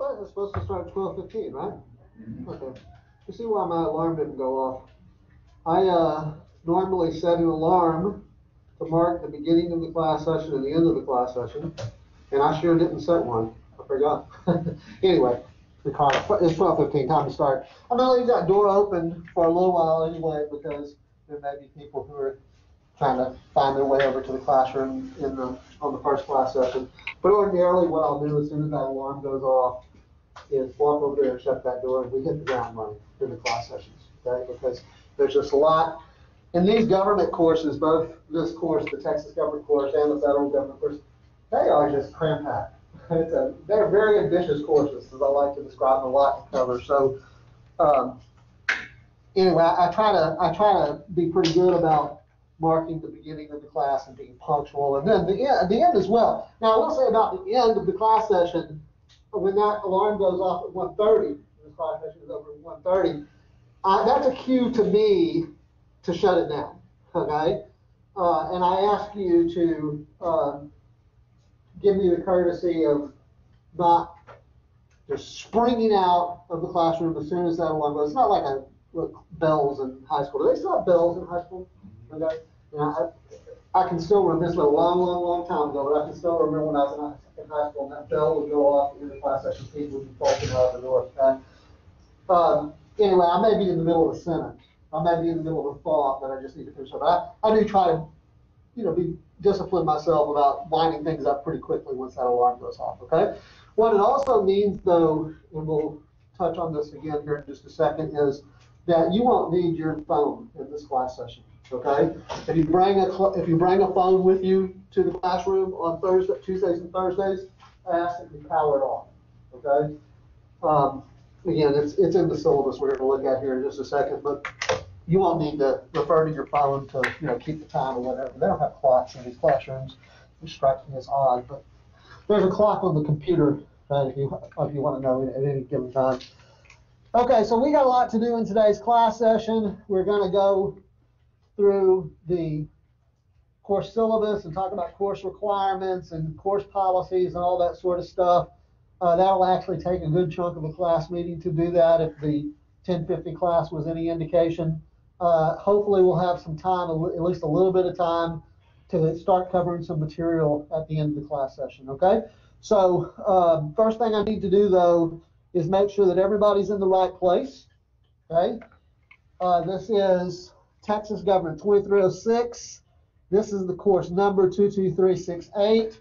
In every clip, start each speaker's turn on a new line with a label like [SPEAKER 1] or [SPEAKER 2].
[SPEAKER 1] But it's supposed to start at twelve fifteen, right? Okay. You see why my alarm didn't go off? I, uh, normally set an alarm to mark the beginning of the class session and the end of the class session, and I sure didn't set one. I forgot. Anyway, the car, it's twelve fifteen, time to start. I'm gonna leave that door open for a little while anyway, because there may be people who are trying to find their way over to the classroom in the, on the first class session. But ordinarily, what I'll do as soon as that alarm goes off is walk over there and shut that door, and we hit the ground running through the class sessions, okay? Because there's just a lot, in these government courses, both this course, the Texas government course, and the federal government course, they are just cram packed. It's a, they're very ambitious courses, as I like to describe, a lot to cover, so, um, anyway, I I try to, I try to be pretty good about marking the beginning of the class and being punctual, and then the end, the end as well. Now, I will say about the end of the class session, when that alarm goes off at 1.30, the session is over at one thirty, uh, that's a cue to me to shut it down, okay? Uh, and I ask you to, um, give me the courtesy of not just springing out of the classroom as soon as that alarm goes. It's not like a, look, bells in high school. Do they still have bells in high school? Okay? You know, I, I can still remember, this was a long, long, long time ago, but I can still remember when I was in high, school, and that bell would go off in the class session, people would be bolting out the door, okay? Um, anyway, I may be in the middle of a sentence. I may be in the middle of a thought that I just need to finish up. I, I do try to, you know, be discipline myself about winding things up pretty quickly once that alarm goes off, okay? What it also means though, and we'll touch on this again here in just a second, is that you won't need your phone in this class session, okay? If you bring a, if you bring a phone with you to the classroom on Thursday, Tuesdays and Thursdays, I ask that you power it off, okay? Um, again, it's, it's in the syllabus we're gonna look at here in just a second, but you won't need to refer to your phone to, you know, keep the time or whatever. They don't have clocks in these classrooms, which strikes me as odd, but there's a clock on the computer, uh, if you, if you wanna know at any given time. Okay, so we got a lot to do in today's class session. We're gonna go through the course syllabus and talk about course requirements and course policies and all that sort of stuff. Uh, that'll actually take a good chunk of a class meeting to do that if the 1050 class was any indication. Uh, hopefully we'll have some time, at least a little bit of time to start covering some material at the end of the class session, okay? So, um, first thing I need to do though is make sure that everybody's in the right place, okay? Uh, this is Texas Government 2306. This is the course number 22368.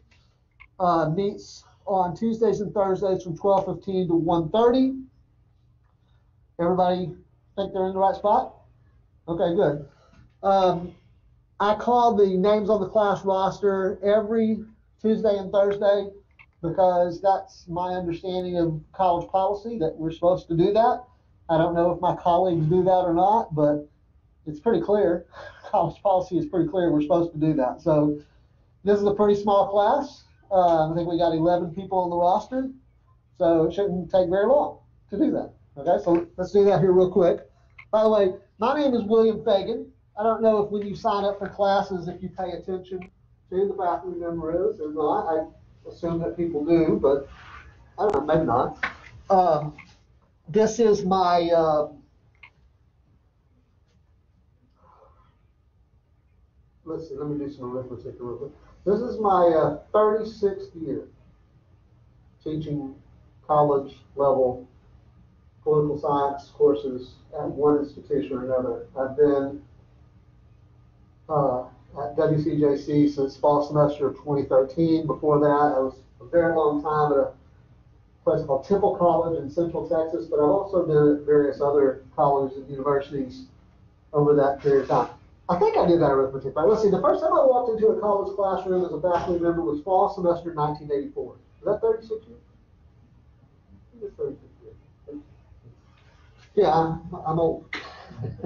[SPEAKER 1] Uh, meets on Tuesdays and Thursdays from 12:15 to 1:30. Everybody think they're in the right spot? Okay, good. Um, I call the names on the class roster every Tuesday and Thursday because that's my understanding of college policy that we're supposed to do that. I don't know if my colleagues do that or not, but it's pretty clear. College policy is pretty clear. We're supposed to do that. So this is a pretty small class. Uh, I think we got 11 people on the roster, so it shouldn't take very long to do that. Okay, so let's do that here real quick. By the way, my name is William Fagan. I don't know if when you sign up for classes, if you pay attention to the member is or not. I assume that people do, but I don't know, maybe not. Um, this is my, uh, let's see, let me do some arithmetic real quick. This is my uh, 36th year teaching college level political science courses at one institution or another. I've been uh, at WCJC since fall semester of 2013. Before that, I was a very long time at a place called Temple College in Central Texas, but I've also been at various other colleges and universities over that period of time. I think I did that arithmetic right. Let's see, the first time I walked into a college classroom as a faculty member was fall semester 1984. Is that 36 years? I think 36 years. Yeah, I'm, I'm old.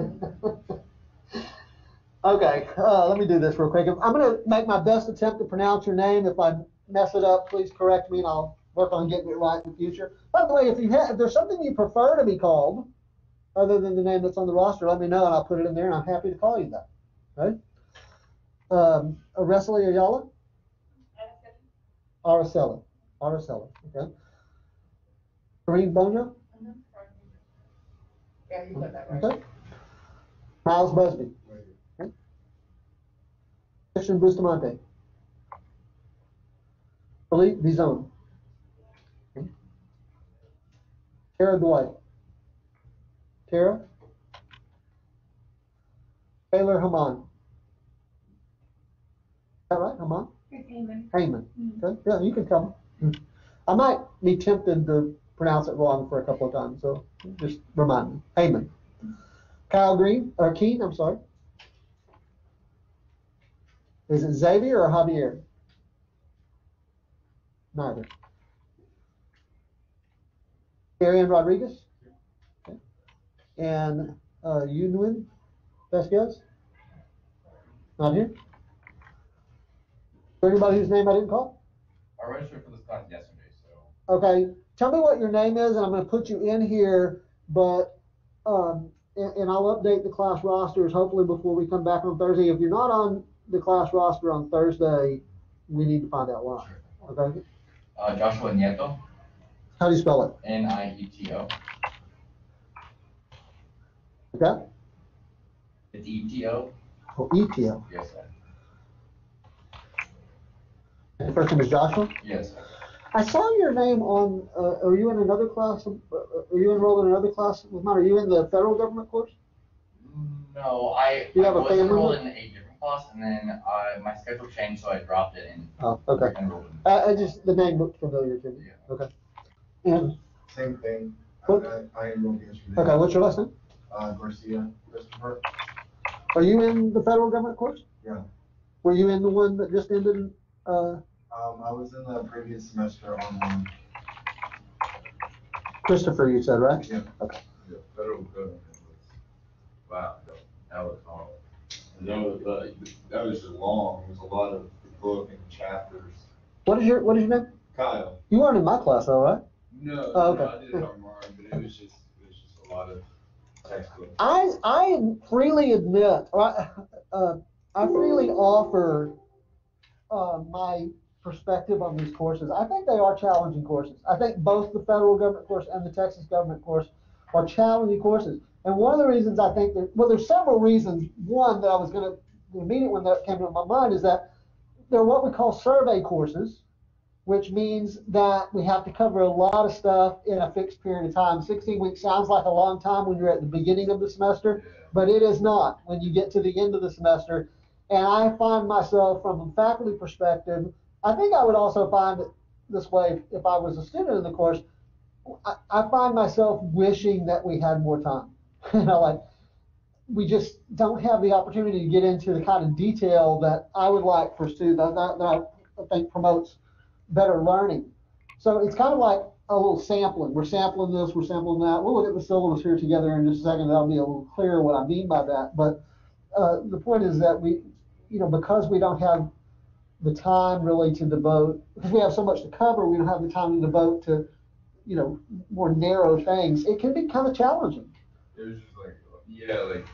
[SPEAKER 1] okay, uh, let me do this real quick. I'm going to make my best attempt to pronounce your name. If I mess it up, please correct me and I'll work on getting it right in the future. By the way, if you have, if there's something you prefer to be called, other than the name that's on the roster, let me know and I'll put it in there and I'm happy to call you that. Right? Um, Araceli Ayala? Araceli. Araceli, okay. Kareem Bonio,
[SPEAKER 2] Yeah, you got that right.
[SPEAKER 1] okay? Miles Busby. Okay. Christian Bustamante. Philippe. Okay. Tara Dwight. Tara. Taylor Haman. Is that right, Haman?
[SPEAKER 2] Amen.
[SPEAKER 1] Heyman. Okay, yeah, you can come. I might be tempted to pronounce it wrong for a couple of times, so just remind me. Heyman. Kyle Green, or Keen, I'm sorry. Is it Xavier or Javier? Neither. Arian Rodriguez? Okay. And, uh, Yunwin Vasquez? Not here? Is there anybody whose name I didn't call?
[SPEAKER 3] I registered for this class yesterday, so.
[SPEAKER 1] Okay, tell me what your name is, and I'm gonna put you in here, but, um, and, and I'll update the class rosters hopefully before we come back on Thursday. If you're not on the class roster on Thursday, we need to find out why, okay?
[SPEAKER 3] Uh, Joshua Nieto,
[SPEAKER 1] How do you spell it?
[SPEAKER 3] N I E T O.
[SPEAKER 1] Okay?
[SPEAKER 3] It's E T O.
[SPEAKER 1] Oh, ETL.
[SPEAKER 3] Yes, sir.
[SPEAKER 1] And the first name is Joshua?
[SPEAKER 3] Yes, sir.
[SPEAKER 1] I saw your name on, uh, are you in another class, uh, are you enrolled in another class with mine? Are you in the federal government course?
[SPEAKER 3] No, I,
[SPEAKER 1] You
[SPEAKER 3] I
[SPEAKER 1] have a
[SPEAKER 3] was
[SPEAKER 1] family?
[SPEAKER 3] enrolled in a different class and then I, my schedule changed, so I dropped it and
[SPEAKER 1] Oh, okay.
[SPEAKER 3] enrolled in.
[SPEAKER 1] I, I just, the name looked familiar to me.
[SPEAKER 3] Yeah.
[SPEAKER 1] Okay. And,
[SPEAKER 4] Same thing. I,
[SPEAKER 1] What?
[SPEAKER 4] I I enrolled yesterday.
[SPEAKER 1] okay, what's your last name?
[SPEAKER 4] Uh, Garcia, Christopher.
[SPEAKER 1] Are you in the federal government course?
[SPEAKER 4] Yeah.
[SPEAKER 1] Were you in the one that just ended, uh,
[SPEAKER 4] Um, I was in the previous semester on one.
[SPEAKER 1] Christopher, you said, right?
[SPEAKER 4] Yeah.
[SPEAKER 1] Okay.
[SPEAKER 5] The federal government was, wow, that was hard. And that was, uh, that was just long, it was a lot of book and chapters.
[SPEAKER 1] What is your, what is your name?
[SPEAKER 5] Kyle?
[SPEAKER 1] You weren't in my class though, right?
[SPEAKER 5] No,
[SPEAKER 1] Oh,
[SPEAKER 5] no,
[SPEAKER 1] okay.
[SPEAKER 5] I did it on mine, but it was just, it was just a lot of textbooks.
[SPEAKER 1] I, I freely admit, I, uh, I freely offer, uh, my perspective on these courses. I think they are challenging courses. I think both the federal government course and the Texas government course are challenging courses. And one of the reasons I think that, well, there's several reasons. One that I was gonna, the immediate one that came to my mind is that they're what we call survey courses, which means that we have to cover a lot of stuff in a fixed period of time. 16 weeks sounds like a long time when you're at the beginning of the semester, but it is not when you get to the end of the semester. And I find myself, from a faculty perspective, I think I would also find it this way if I was a student in the course. I, I find myself wishing that we had more time. you know, like we just don't have the opportunity to get into the kind of detail that I would like for students that, that, that I think promotes better learning. So it's kind of like a little sampling. We're sampling this, we're sampling that. We'll look at the syllabus here together in just a second. That'll be a little clearer what I mean by that. But uh, the point is that we, you know, because we don't have the time really to devote, because we have so much to cover, we don't have the time to devote to, you know, more narrow things. It can be kind of challenging.
[SPEAKER 5] It was just like, yeah, like,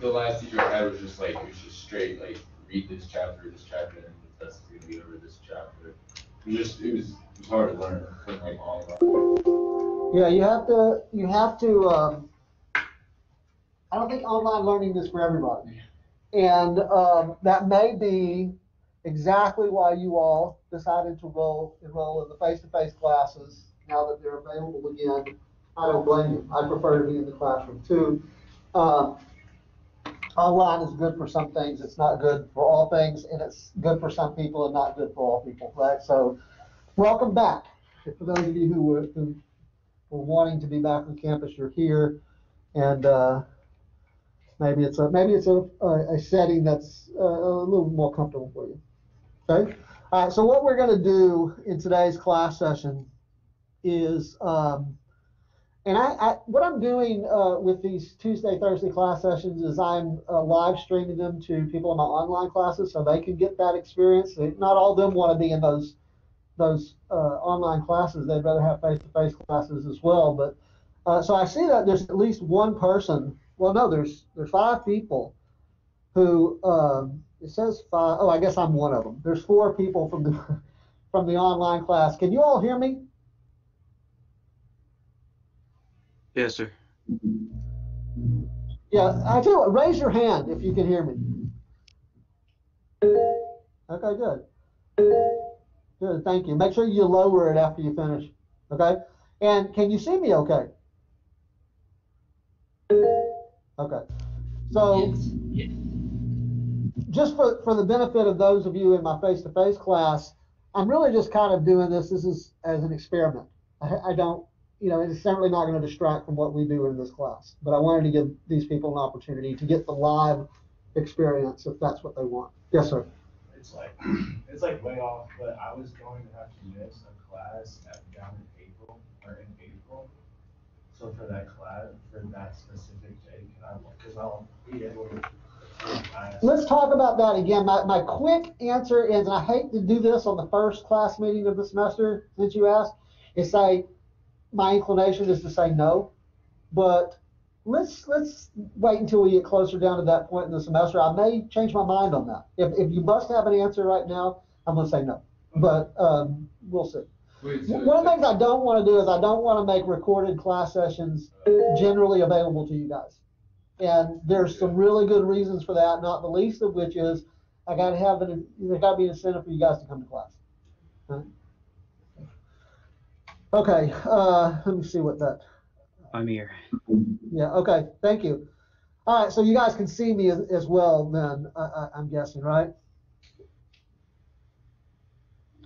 [SPEAKER 5] the last teacher I had was just like, it was just straight, like, read this chapter, this chapter, and the test is gonna be over this chapter. It was it was, it was hard to learn, like online.
[SPEAKER 1] Yeah, you have to, you have to, um, I don't think online learning is for everybody. And, um, that may be exactly why you all decided to roll, enroll in the face-to-face classes now that they're available again. I don't blame you. I prefer to be in the classroom too. Um, online is good for some things. It's not good for all things, and it's good for some people and not good for all people, right? So, welcome back. For those of you who were, who were wanting to be back on campus, you're here, and uh, maybe it's a maybe it's a, a, a setting that's uh, a little more comfortable for you. Okay. All right. So what we're going to do in today's class session is, um, and I, I what I'm doing uh, with these Tuesday Thursday class sessions is I'm uh, live streaming them to people in my online classes so they can get that experience. Not all of them want to be in those those uh, online classes. They'd rather have face-to-face classes as well. But uh, so I see that there's at least one person. Well, no, there's there's five people who um, it says five. Oh, I guess I'm one of them. There's four people from the from the online class. Can you all hear me?
[SPEAKER 2] Yes, sir.
[SPEAKER 1] Yeah, I tell you what, raise your hand if you can hear me. Okay, good. Good, thank you. Make sure you lower it after you finish, okay? And can you see me okay? Okay. So, just for, for the benefit of those of you in my face-to-face class, I'm really just kind of doing this, this is as an experiment. I, I don't, you know, it's certainly not going to distract from what we do in this class, but I wanted to give these people an opportunity to get the live experience if that's what they want. Yes, sir.
[SPEAKER 6] It's like, it's like way off, but I was going to have to miss a class at, down in April, or in April. So for that class, for that specific day, can I, cause I'll be able to.
[SPEAKER 1] Let's talk about that again. My, my quick answer is, and I hate to do this on the first class meeting of the semester, since you asked, is say, my inclination is to say no. But let's, let's wait until we get closer down to that point in the semester. I may change my mind on that. If, if you must have an answer right now, I'm gonna say no. But, um, we'll see.
[SPEAKER 5] Wait, so-
[SPEAKER 1] One of the things I don't wanna do is I don't wanna make recorded class sessions generally available to you guys. And there's some really good reasons for that, not the least of which is I gotta have an, there's gotta be an incentive for you guys to come to class. Right? Okay, uh, let me see what that,
[SPEAKER 2] I'm here.
[SPEAKER 1] yeah, okay, thank you. All right, so you guys can see me as, as well then, I, I'm guessing, right?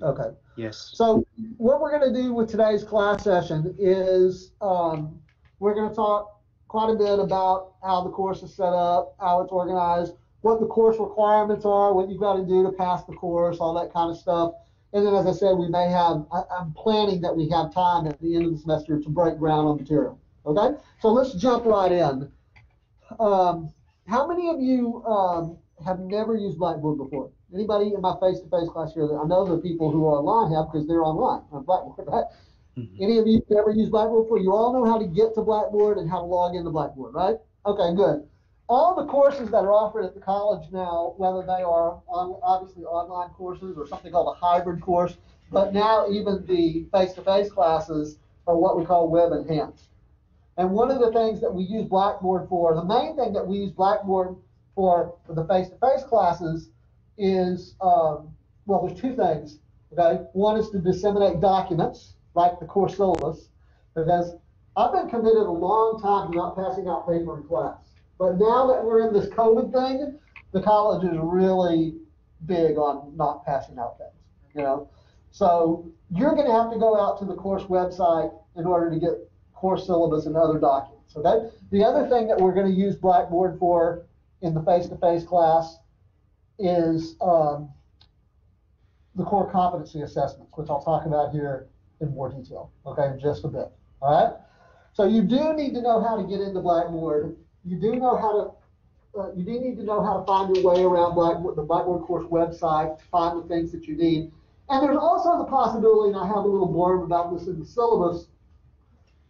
[SPEAKER 1] Okay.
[SPEAKER 2] Yes.
[SPEAKER 1] So what we're going to do with today's class session is um, we're going to talk quite a bit about how the course is set up, how it's organized, what the course requirements are, what you've got to do to pass the course, all that kind of stuff. And then, as I said, we may have, I, I'm planning that we have time at the end of the semester to break ground on material. Okay? So let's jump right in. Um, how many of you um, have never used Blackboard before? Anybody in my face-to-face class here? that I know the people who are online have because they're online on Blackboard, right?
[SPEAKER 2] Mhm.
[SPEAKER 1] Any of you ever used Blackboard before? You all know how to get to Blackboard and how to log into Blackboard, right? Okay, good. All the courses that are offered at the college now, whether they are on, obviously online courses or something called a hybrid course, but now even the face-to-face classes are what we call web enhanced. And one of the things that we use Blackboard for, the main thing that we use Blackboard for for the face-to-face classes is, um, well, there's two things. Okay, one is to disseminate documents like the course syllabus, because I've been committed a long time to not passing out paper in class. But now that we're in this COVID thing, the college is really big on not passing out things. You know, so you're going to have to go out to the course website in order to get course syllabus and other documents. Okay. The other thing that we're going to use Blackboard for in the face-to-face class is um, the core competency assessments, which I'll talk about here in more detail, okay, in just a bit. All right? So you do need to know how to get into Blackboard. You do know how to, uh, you do need to know how to find your way around the Blackboard course website to find the things that you need. And there's also the possibility, and I have a little blurb about this in the syllabus.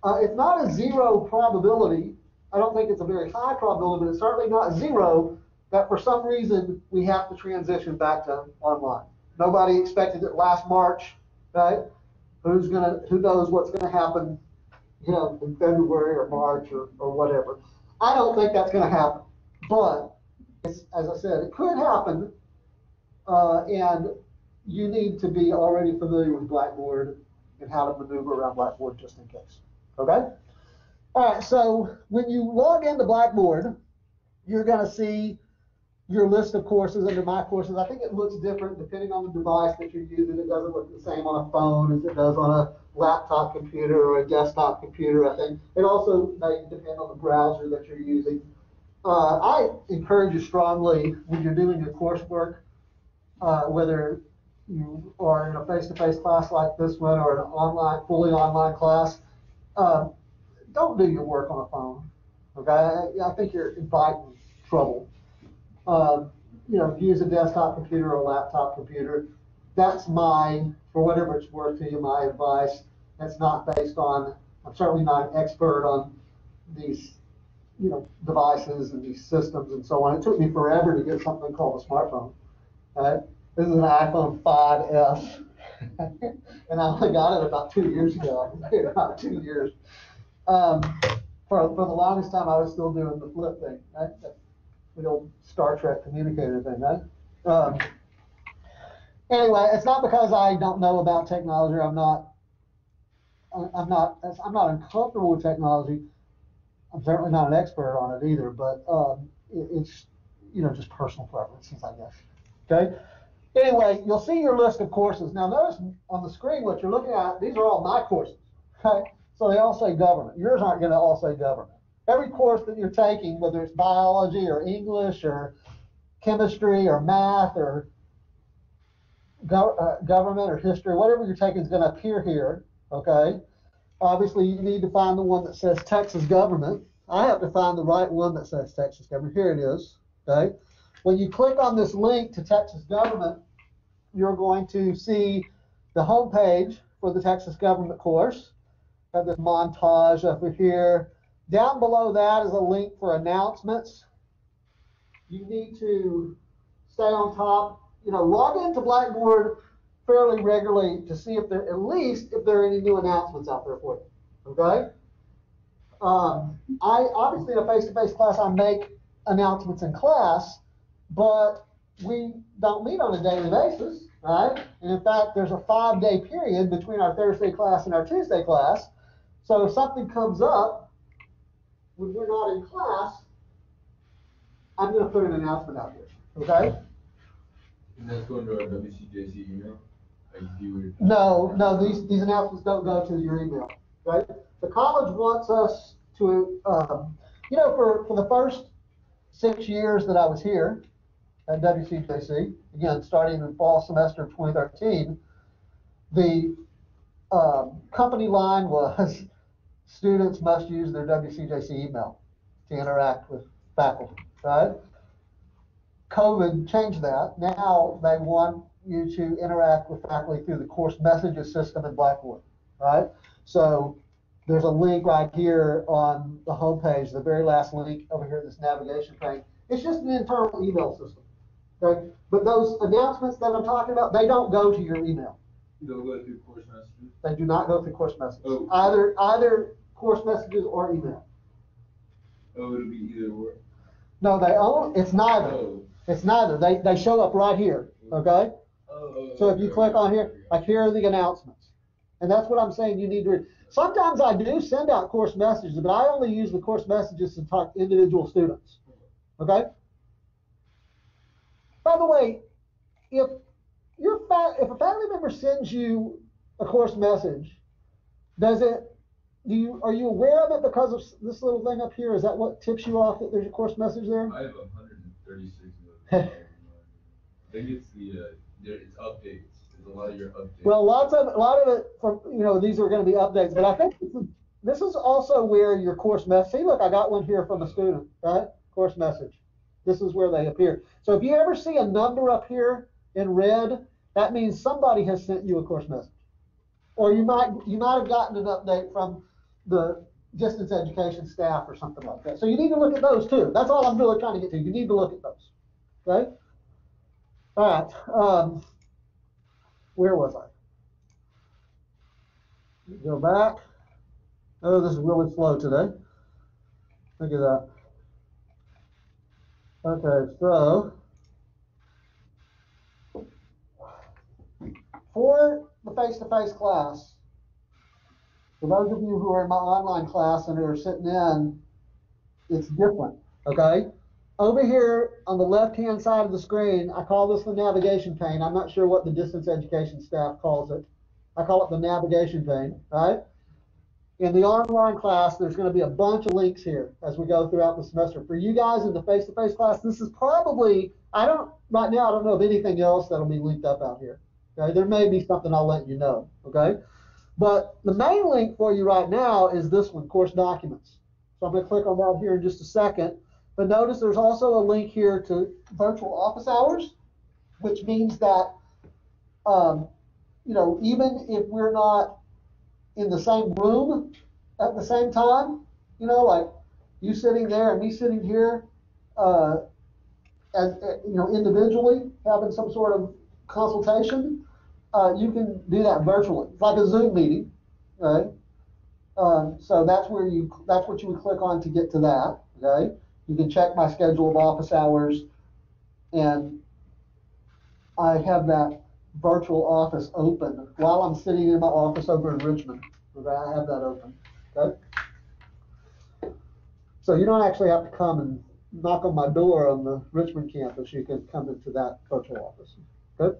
[SPEAKER 1] Uh, it's not a zero probability. I don't think it's a very high probability, but it's certainly not zero that for some reason we have to transition back to online. Nobody expected it last March, right? Who's gonna, who knows what's gonna happen, you know, in February or March or, or whatever. I don't think that's gonna happen, but it's, as I said, it could happen. Uh, and you need to be already familiar with Blackboard and how to maneuver around Blackboard just in case. Okay? All right, so when you log into Blackboard, you're gonna see your list of courses under my courses. I think it looks different depending on the device that you're using. It doesn't look the same on a phone as it does on a laptop computer or a desktop computer, I think. It also may depend on the browser that you're using. Uh, I encourage you strongly when you're doing your coursework, uh, whether you are in a face-to-face class like this one or an online, fully online class, uh, don't do your work on a phone. Okay, I, I think you're inviting trouble. Um, you know, use a desktop computer or a laptop computer. That's my, for whatever it's worth to you, my advice. That's not based on. I'm certainly not an expert on these, you know, devices and these systems and so on. It took me forever to get something called a smartphone. Right? This is an iPhone 5S. and I only got it about two years ago. about two years. Um, for, for the longest time, I was still doing the flip thing, right? Good old Star Trek communicator thing, right? Um, anyway, it's not because I don't know about technology, I'm not, I'm not, I'm not uncomfortable with technology. I'm certainly not an expert on it either, but, um, it, it's, you know, just personal preferences, I guess. Okay? Anyway, you'll see your list of courses. Now notice on the screen what you're looking at, these are all my courses. Okay? So they all say government. Yours aren't gonna all say government. Every course that you're taking, whether it's biology or English or chemistry or math or go, uh, government or history, whatever you're taking is gonna appear here, okay? Obviously, you need to find the one that says Texas government. I have to find the right one that says Texas government. Here it is, okay? When you click on this link to Texas government, you're going to see the homepage for the Texas government course. Have this montage over here. Down below that is a link for announcements. You need to stay on top, you know, log into Blackboard fairly regularly to see if there, at least if there are any new announcements out there for you, okay? Um, I, obviously in a face-to-face class, I make announcements in class, but we don't meet on a daily basis, right? And in fact, there's a five-day period between our Thursday class and our Tuesday class. So if something comes up when we're not in class, I'm gonna put an announcement out there, okay?
[SPEAKER 5] And that's going to our WCJC email?
[SPEAKER 1] No, no, these, these announcements don't go to your email, right? The college wants us to, um, you know, for, for the first six years that I was here at WCJC, again, starting in fall semester of 2013, the um, company line was students must use their WCJC email to interact with faculty, right? COVID changed that. Now they want you to interact with faculty through the course messages system in Blackboard, right? So there's a link right here on the homepage, the very last link over here, in this navigation pane. It's just an internal email system, okay? But those announcements that I'm talking about, they don't go to your email.
[SPEAKER 5] They'll go through course messages?
[SPEAKER 1] They do not go through course messages,
[SPEAKER 5] Oh.
[SPEAKER 1] either, either course messages or email.
[SPEAKER 5] Oh, it'll be either or?
[SPEAKER 1] No, they own, it's neither.
[SPEAKER 5] Oh.
[SPEAKER 1] It's neither. They, they show up right here, okay? So if you click on here, like here are the announcements. And that's what I'm saying you need to read. Sometimes I do send out course messages, but I only use the course messages to talk to individual students. Okay? By the way, if your fa- if a family member sends you a course message, does it do you are you aware of it because of this little thing up here? Is that what tips you off that there's a course message there?
[SPEAKER 5] I have a hundred and thirty-six notifications. I think it's the, uh, there, it's updates, a lot of your updates.
[SPEAKER 1] Well, lots of, a lot of it from, you know, these are gonna be updates, but I think this is, also where your course message. see, look, I got one here from a student, right? Course message. This is where they appear. So if you ever see a number up here in red, that means somebody has sent you a course message. Or you might, you might have gotten an update from the distance education staff or something like that. So you need to look at those too. That's all I'm really trying to get to. You need to look at those. Okay? Right, um, where was I? Go back. Oh, this is really slow today. Look at that. Okay, so for the face-to-face class, for those of you who are in my online class and who are sitting in, it's different, okay? Over here on the left-hand side of the screen, I call this the navigation pane. I'm not sure what the distance education staff calls it. I call it the navigation pane, right? In the online class, there's going to be a bunch of links here as we go throughout the semester. For you guys in the face-to-face class, this is probably, I don't, right now, I don't know of anything else that'll be linked up out here. Okay, there may be something I'll let you know, okay? But the main link for you right now is this one, course documents. So I'm going to click on that here in just a second. But notice there's also a link here to virtual office hours, which means that, um, you know, even if we're not in the same room at the same time, you know, like you sitting there and me sitting here, uh, as, uh, you know, individually having some sort of consultation, uh, you can do that virtually. It's like a Zoom meeting, right? Um, so that's where you, that's what you would click on to get to that, okay? You can check my schedule of office hours and I have that virtual office open while I'm sitting in my office over in Richmond. I have that open, okay? So you don't actually have to come and knock on my door on the Richmond campus. You can come into that virtual office, okay?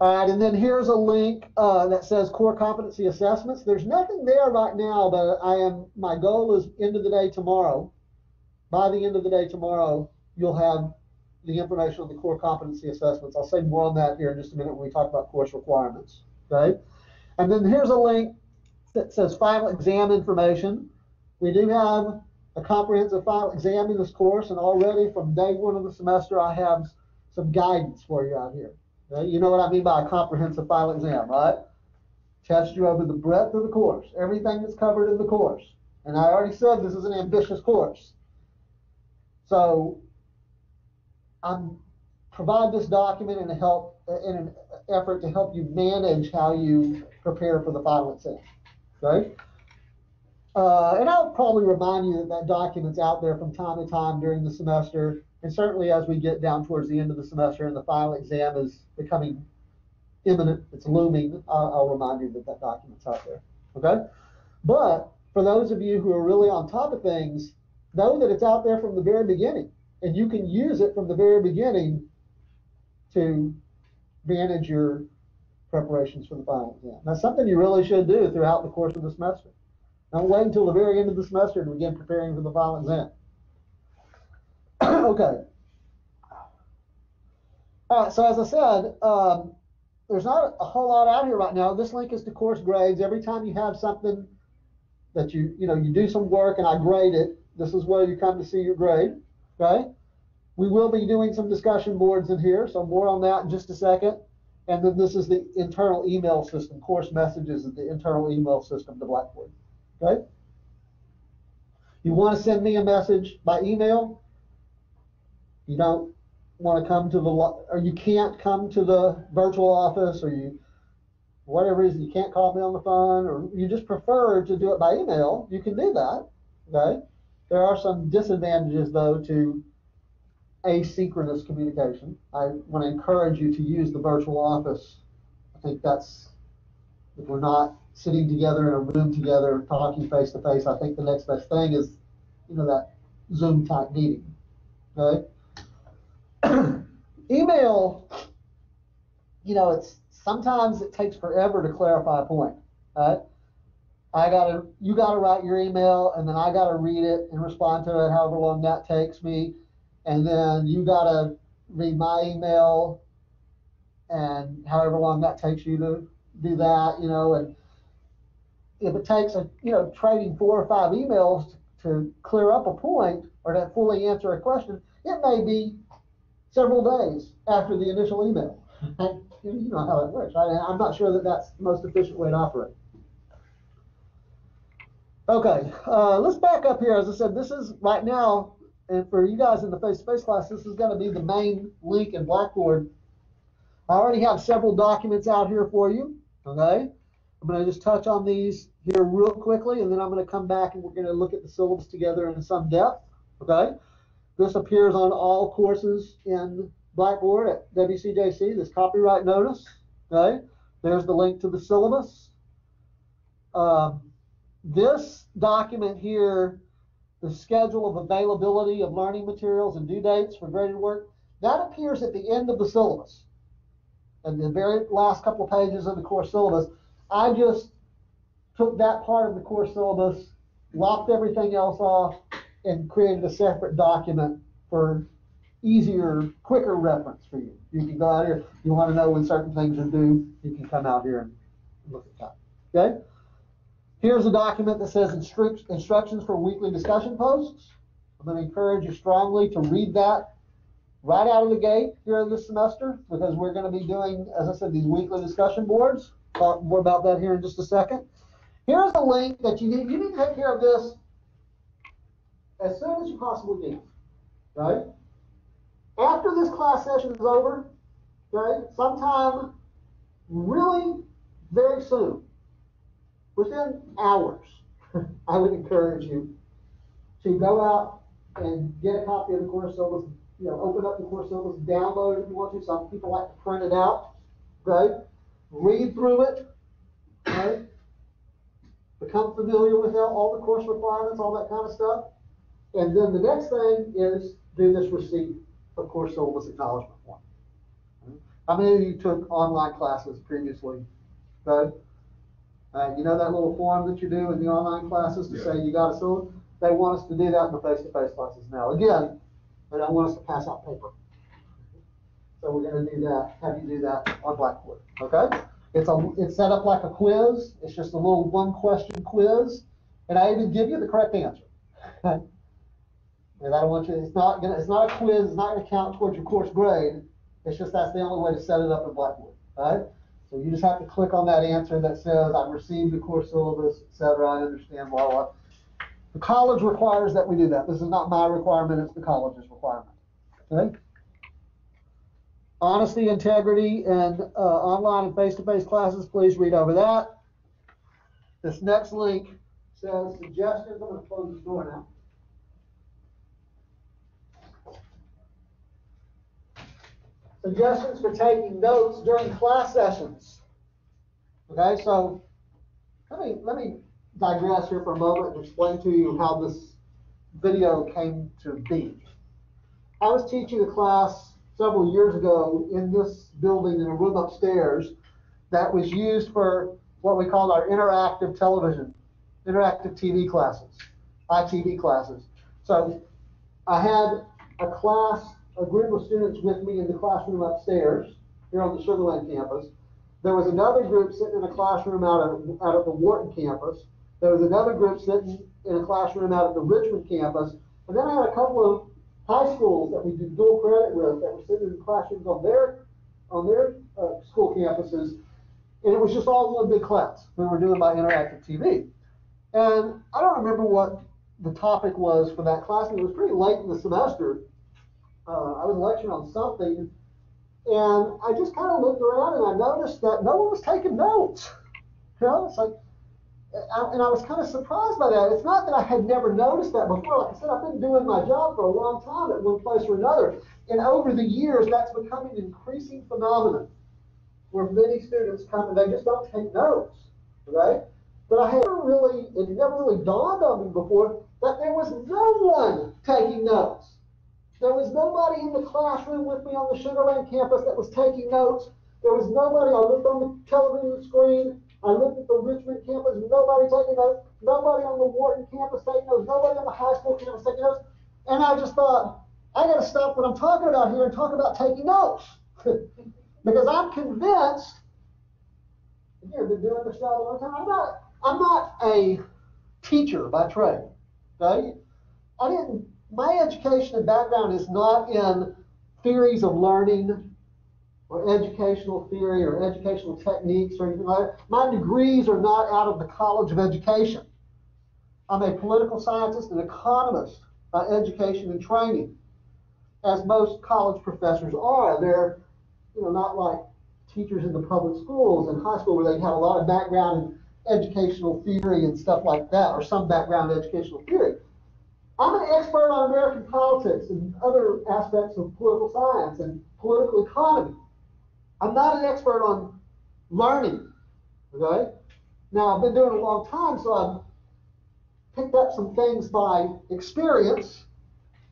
[SPEAKER 1] All right, and then here's a link uh, that says core competency assessments. There's nothing there right now, but I am my goal is end of the day tomorrow. By the end of the day tomorrow, you'll have the information on the core competency assessments. I'll say more on that here in just a minute when we talk about course requirements. Okay, and then here's a link that says final exam information. We do have a comprehensive final exam in this course, and already from day one of the semester, I have some guidance for you out here. Okay? You know what I mean by a comprehensive final exam, right? Test you over the breadth of the course, everything that's covered in the course. And I already said this is an ambitious course. So I'm provide this document and help in an effort to help you manage how you prepare for the final exam. Okay? Uh, and I'll probably remind you that that document's out there from time to time during the semester, and certainly as we get down towards the end of the semester and the final exam is becoming imminent, it's looming, I'll, I'll remind you that that document's out there. Okay? But for those of you who are really on top of things, know that it's out there from the very beginning, and you can use it from the very beginning to manage your preparations for the final exam. That's something you really should do throughout the course of the semester. Don't wait until the very end of the semester to begin preparing for the final exam. okay. All right, so as I said, um, there's not a whole lot out here right now. This link is to course grades. Every time you have something that you, you know, you do some work and I grade it, this is where you come to see your grade, okay? We will be doing some discussion boards in here, so more on that in just a second. And then this is the internal email system. Course messages is the internal email system to Blackboard. Okay? You want to send me a message by email? You don't want to come to the, or you can't come to the virtual office, or you, whatever reason, you can't call me on the phone, or you just prefer to do it by email, you can do that. Okay? There are some disadvantages, though, to asynchronous communication. I want to encourage you to use the virtual office. I think that's, if we're not sitting together in a room together, talking face to face, I think the next best thing is, you know, that Zoom type meeting. Okay? Email, you know, it's sometimes it takes forever to clarify a point. Right? I gotta, you gotta write your email, and then I gotta read it and respond to it, however long that takes me and then you gotta read my email and however long that takes you to do that, you know, and if it takes a, you know, trading four or five emails to clear up a point or to fully answer a question, it may be several days after the initial email. you know how it works, I'm not sure that that's the most efficient way to operate. Okay, uh, let's back up here. As I said, this is right now and for you guys in the face-to-face class, this is going to be the main link in Blackboard. I already have several documents out here for you, okay? I'm going to just touch on these here real quickly, and then I'm going to come back and we're going to look at the syllabus together in some depth, okay? This appears on all courses in Blackboard at WCJC, this copyright notice, okay? There's the link to the syllabus. Um, this document here the schedule of availability of learning materials and due dates for graded work, that appears at the end of the syllabus. And the very last couple of pages of the course syllabus, I just took that part of the course syllabus, lopped everything else off, and created a separate document for easier, quicker reference for you. You can go out here, you want to know when certain things are due, you can come out here and look at that. Okay? Here's a document that says instructions for weekly discussion posts. I'm going to encourage you strongly to read that right out of the gate here this semester because we're going to be doing, as I said, these weekly discussion boards. Talk more about that here in just a second. Here's a link that you need. You need to take care of this as soon as you possibly can. Right? After this class session is over, okay, sometime really very soon, within hours, I would encourage you to go out and get a copy of the course syllabus, you know, open up the course syllabus, download it if you want to. Some people like to print it out, okay? Read through it, right? Become familiar with all- the course requirements, all that kind of stuff. And then the next thing is do this receipt of course syllabus acknowledgement form. How many of you took online classes previously? Okay? Uh, you know that little form that you do in the online classes to say you got a syllabus? They want us to do that in the face-to-face classes now. Again, they don't want us to pass out paper. So we're gonna do that, have you do that on Blackboard, okay? It's a, it's set up like a quiz, it's just a little one-question quiz, and I even give you the correct answer. okay? And I don't want you, it's not gonna, it's not a quiz, it's not gonna count towards your course grade, it's just that's the only way to set it up in Blackboard, alright? So you just have to click on that answer that says, I've received the course syllabus, et cetera, I understand, blah, blah. The college requires that we do that, this is not my requirement, it's the college's requirement, okay? Honesty, integrity, and, uh, online and face-to-face classes, please read over that. This next link says suggestions, I'm gonna close this door now. Suggestions for taking notes during class sessions. Okay, so, let me, let me digress here for a moment and explain to you how this video came to be. I was teaching a class several years ago in this building in a room upstairs that was used for what we call our interactive television, interactive TV classes, ITV classes. So I had a class, a group of students with me in the classroom upstairs here on the Sugar Land campus. There was another group sitting in a classroom out of, out of the Wharton campus. There was another group sitting in a classroom out of the Richmond campus. And then I had a couple of high schools that we did dual credit with that were sitting in classrooms on their, on their, uh, school campuses. And it was just all one big class. We were doing by interactive TV. And I don't remember what the topic was for that class. and It was pretty late in the semester. Uh, I was lecturing on something. And I just kind of looked around and I noticed that no one was taking notes. You know, it's like, and I was kind of surprised by that. It's not that I had never noticed that before. Like I said, I've been doing my job for a long time at one place or another. And over the years, that's becoming an increasing phenomenon where many students come and they just don't take notes, right? But I had never really, it never really dawned on me before that there was no one taking notes. There was nobody in the classroom with me on the Sugar Land campus that was taking notes. There was nobody, I looked on the television screen, I looked at the Richmond campus, nobody taking notes, nobody on the Wharton campus taking notes, nobody on the high school campus taking notes. And I just thought, I gotta stop what I'm talking about here and talk about taking notes. because I'm convinced, again, I've been doing this job a long time, I'm not, I'm not a teacher by trade, okay? I didn't, my education and background is not in theories of learning or educational theory or educational techniques or anything like that. My degrees are not out of the College of Education. I'm a political scientist and economist by education and training, as most college professors are. They're, you know, not like teachers in the public schools and high school where they have a lot of background in educational theory and stuff like that, or some background in educational theory. I'm an expert on American politics and other aspects of political science and political economy. I'm not an expert on learning, okay? Now, I've been doing it a long time, so I've picked up some things by experience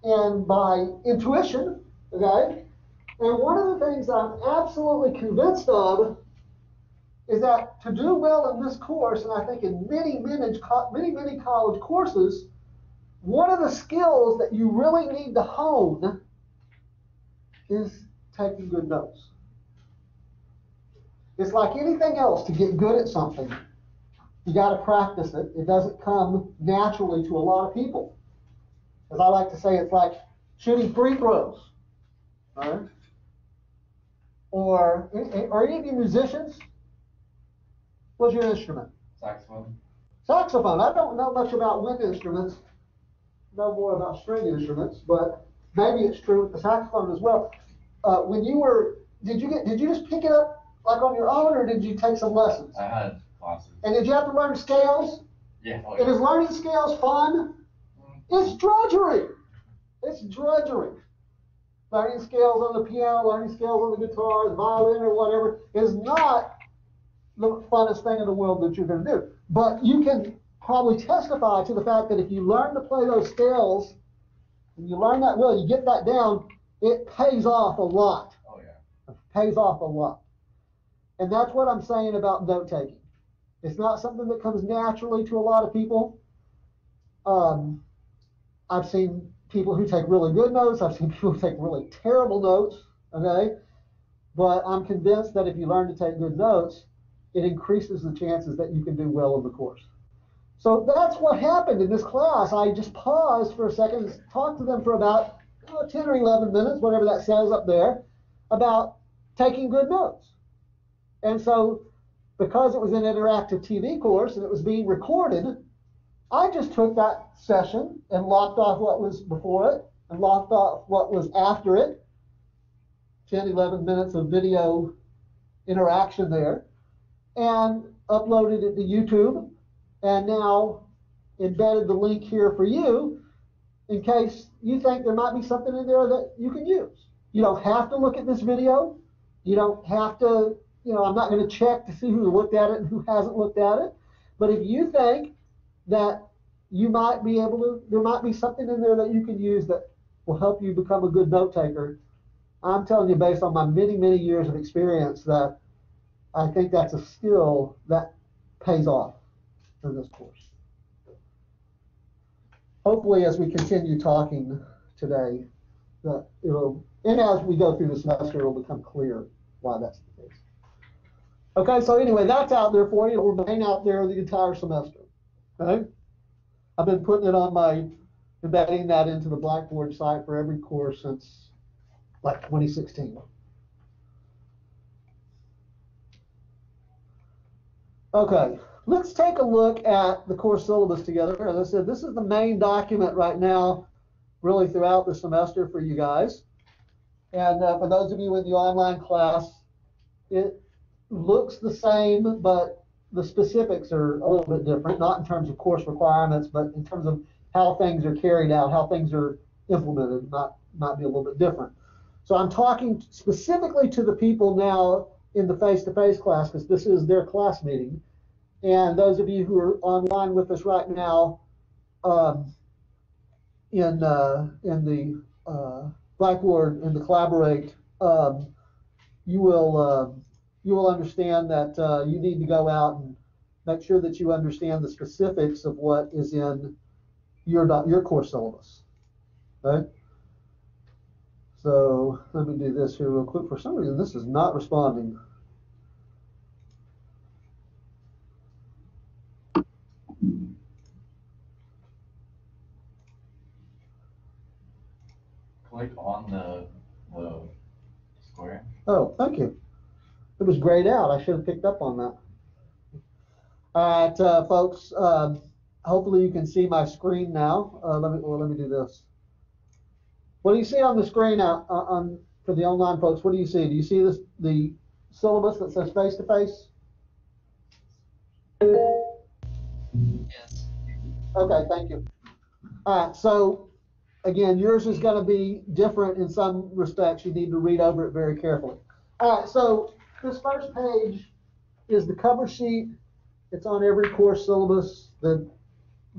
[SPEAKER 1] and by intuition, okay? And one of the things I'm absolutely convinced of is that to do well in this course, and I think in many, many, many, many college courses, one of the skills that you really need to hone is taking good notes. It's like anything else to get good at something. You got to practice it. It doesn't come naturally to a lot of people. As I like to say, it's like shooting free throws. All right? Or eh, are any of you musicians? What's your instrument?
[SPEAKER 3] Saxophone.
[SPEAKER 1] Saxophone. I don't know much about wind instruments. Know more about string instruments, but maybe it's true with the saxophone as well. Uh, when you were, did you get, did you just pick it up like on your own, or did you take some lessons?
[SPEAKER 3] I had classes.
[SPEAKER 1] And did you have to learn scales?
[SPEAKER 3] Yeah. oh,
[SPEAKER 1] And is learning scales fun? It's drudgery. It's drudgery. Learning scales on the piano, learning scales on the guitar, the violin, or whatever is not the funnest thing in the world that you're going to do. But you can probably testify to the fact that if you learn to play those scales, and you learn that well, you get that down, it pays off a lot
[SPEAKER 3] Oh, yeah.
[SPEAKER 1] pays off a lot. And that's what I'm saying about note taking. It's not something that comes naturally to a lot of people. Um, I've seen people who take really good notes. I've seen people who take really terrible notes. Okay, but I'm convinced that if you learn to take good notes, it increases the chances that you can do well in the course. So that's what happened in this class. I just paused for a second, talked to them for about oh, 10 or 11 minutes, whatever that says up there, about taking good notes. And so, because it was an interactive TV course and it was being recorded, I just took that session and locked off what was before it and locked off what was after it. 10, 11 minutes of video interaction there and uploaded it to YouTube and now embedded the link here for you in case you think there might be something in there that you can use. You don't have to look at this video. You don't have to, you know, I'm not going to check to see who looked at it and who hasn't looked at it. But if you think that you might be able to, there might be something in there that you can use that will help you become a good note taker. I'm telling you, based on my many, many years of experience, that I think that's a skill that pays off in this course. Hopefully, as we continue talking today, that it'll, and as we go through the semester, it'll become clear why that's the case. Okay, so anyway, that's out there for you. It'll remain out there the entire semester. Okay? I've been putting it on my, embedding that into the Blackboard site for every course since like 2016. Okay, let's take a look at the course syllabus together. As I said, this is the main document right now, really throughout the semester for you guys. And uh, for those of you in the online class, it looks the same, but the specifics are a little bit different, not in terms of course requirements, but in terms of how things are carried out, how things are implemented, might, might be a little bit different. So I'm talking specifically to the people now in the face-to-face class, because this is their class meeting. And those of you who are online with us right now, um, in, uh, in the, uh, Blackboard, in the Collaborate, um, you will, uh, you will understand that, uh, you need to go out and make sure that you understand the specifics of what is in your, your course syllabus. Okay? So let me do this here real quick. For some reason, this is not responding.
[SPEAKER 3] Click on the, the square.
[SPEAKER 1] Oh, thank you. It was grayed out. I should have picked up on that. All right, uh, folks. Um, hopefully you can see my screen now. Uh, let me well, let me do this. What do you see on the screen out uh, on for the online folks? What do you see? Do you see this the syllabus that says face to face?
[SPEAKER 3] Yes.
[SPEAKER 1] Okay, thank you. All right, so again, yours is going to be different in some respects. You need to read over it very carefully. All right, so this first page is the cover sheet. It's on every course syllabus. The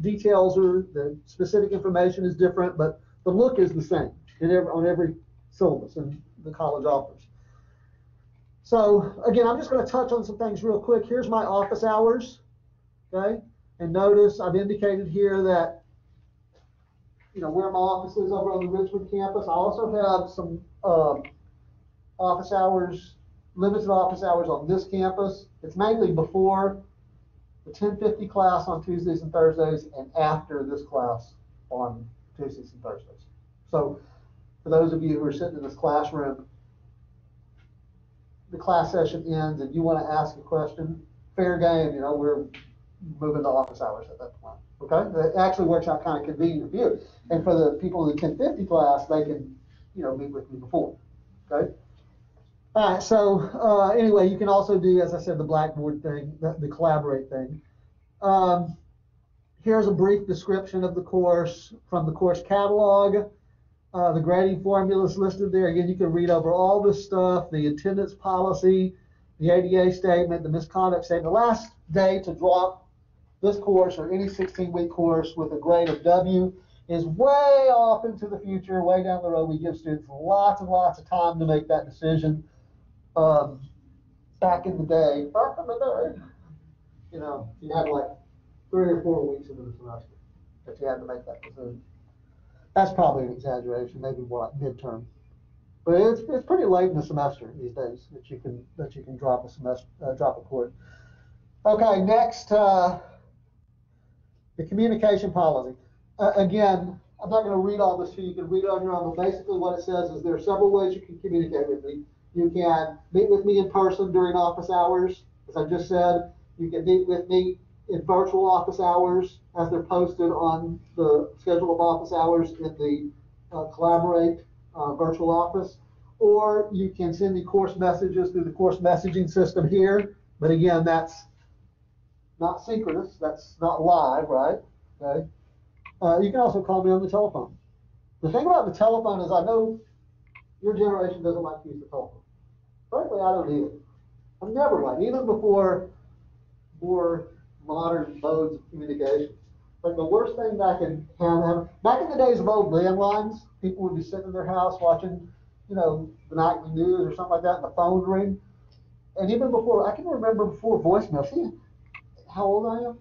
[SPEAKER 1] details are, the specific information is different, but the look is the same every, on every syllabus in the college offers. So again, I'm just going to touch on some things real quick. Here's my office hours, okay? And notice I've indicated here that, you know, where my office is over on the Richmond campus. I also have some um, office hours, limited office hours on this campus. It's mainly before the 1050 class on Tuesdays and Thursdays and after this class on Tuesdays and Thursdays. So for those of you who are sitting in this classroom, the class session ends and you want to ask a question, fair game, you know, we're moving to office hours at that point. Okay? It actually works out kind of convenient for you. And for the people in the 1050 class, they can, you know, meet with me before. Okay? All right, so, uh, anyway, you can also do, as I said, the Blackboard thing, the, the collaborate thing. Um, here's a brief description of the course from the course catalog. Uh, the grading formula is listed there. Again, you can read over all this stuff, the attendance policy, the ADA statement, the misconduct statement. The last day to drop this course or any 16-week course with a grade of W is way off into the future, way down the road. We give students lots and lots of time to make that decision. Um, back in the day, back in the day, you know, you had like three or four weeks into the semester that you had to make that decision. That's probably an exaggeration, maybe more like midterm. But it's, it's pretty late in the semester these days that you can, that you can drop a semester, uh, drop a course. Okay, next, uh, the communication policy. Uh, again, I'm not gonna read all this to you, you can read it on your own, but basically what it says is there are several ways you can communicate with me. You can meet with me in person during office hours, as I just said. You can meet with me in virtual office hours, as they're posted on the schedule of office hours in the uh, Collaborate uh, virtual office. Or you can send me course messages through the course messaging system here, but again, that's not synchronous, that's not live, right? Okay. Uh, you can also call me on the telephone. The thing about the telephone is I know your generation doesn't like to use the telephone. Frankly, I don't either. I've never liked, even before more modern modes of communication. Like the worst thing back in have, back in the days of old landlines, people would be sitting in their house watching, you know, the nightly news or something like that, and the phone ring. And even before, I can remember before voicemail. See how old I am?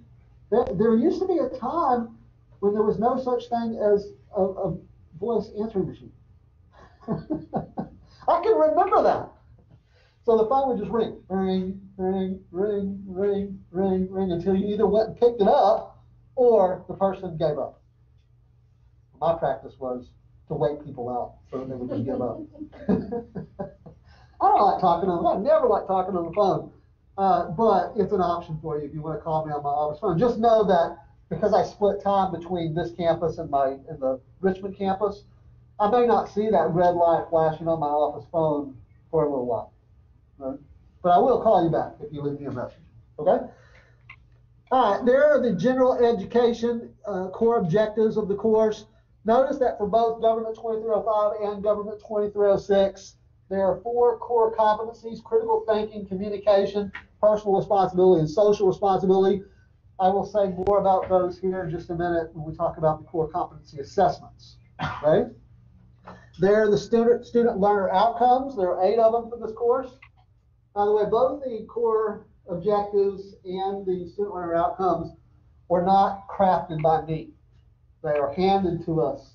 [SPEAKER 1] There, used to be a time when there was no such thing as a, a voice answering machine. I can remember that. So the phone would just ring, ring, ring, ring, ring, ring, ring until you either went and picked it up or the person gave up. My practice was to wake people out so that they would just give up. I don't like talking on. I never like talking on the phone. Uh, but it's an option for you if you want to call me on my office phone. Just know that because I split time between this campus and my and the Richmond campus, I may not see that red light flashing on my office phone for a little while. Right? But I will call you back if you leave me a message. Okay? All right, there are the general education uh, core objectives of the course. Notice that for both Government 2305 and Government 2306, there are four core competencies critical thinking, communication, personal responsibility, and social responsibility. I will say more about those here in just a minute when we talk about the core competency assessments. There are the student student learner outcomes. There are eight of them for this course. By the way, both the core objectives and the student learner outcomes were not crafted by me. They are handed to us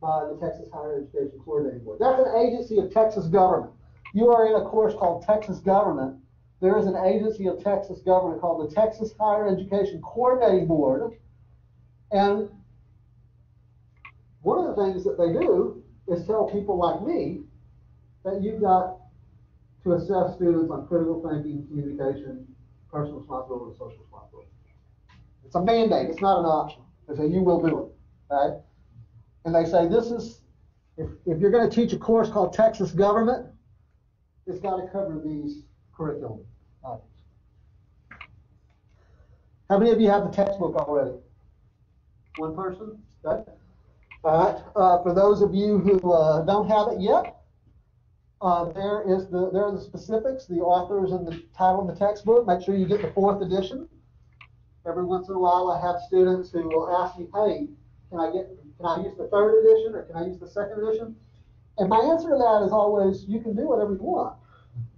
[SPEAKER 1] by the Texas Higher Education Coordinating Board. That's an agency of Texas government. You are in a course called Texas Government. There is an agency of Texas government called the Texas Higher Education Coordinating Board. And one of the things that they do is tell people like me that you've got to assess students on critical thinking, communication, personal responsibility, and social responsibility. It's a mandate, it's not an option. They say you will do it, right? And they say this is, if, if you're gonna teach a course called Texas Government, it's gotta cover these curriculum How many of you have the textbook already? One person, okay? All right, uh, for those of you who, uh, don't have it yet, uh, there is the, there are the specifics, the authors and the title of the textbook. Make sure you get the fourth edition. Every once in a while, I have students who will ask me, hey, can I get, can I use the third edition or can I use the second edition? And my answer to that is always, you can do whatever you want,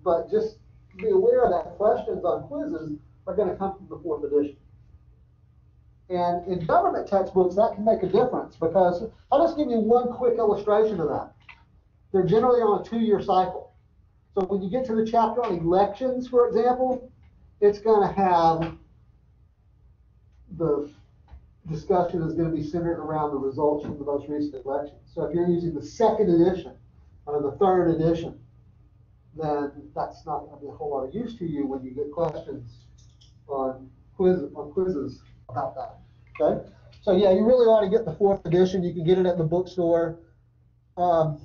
[SPEAKER 1] but just be aware that questions on quizzes are gonna come from the fourth edition. And in government textbooks, that can make a difference because, I'll just give you one quick illustration of that. They're generally on a two-year cycle. So when you get to the chapter on elections, for example, it's gonna have the discussion is gonna be centered around the results from the most recent election. So if you're using the second edition or the third edition, then that's not gonna be a whole lot of use to you when you get questions on quiz, on quizzes about that, okay? So yeah, you really ought to get the fourth edition. You can get it at the bookstore. Um,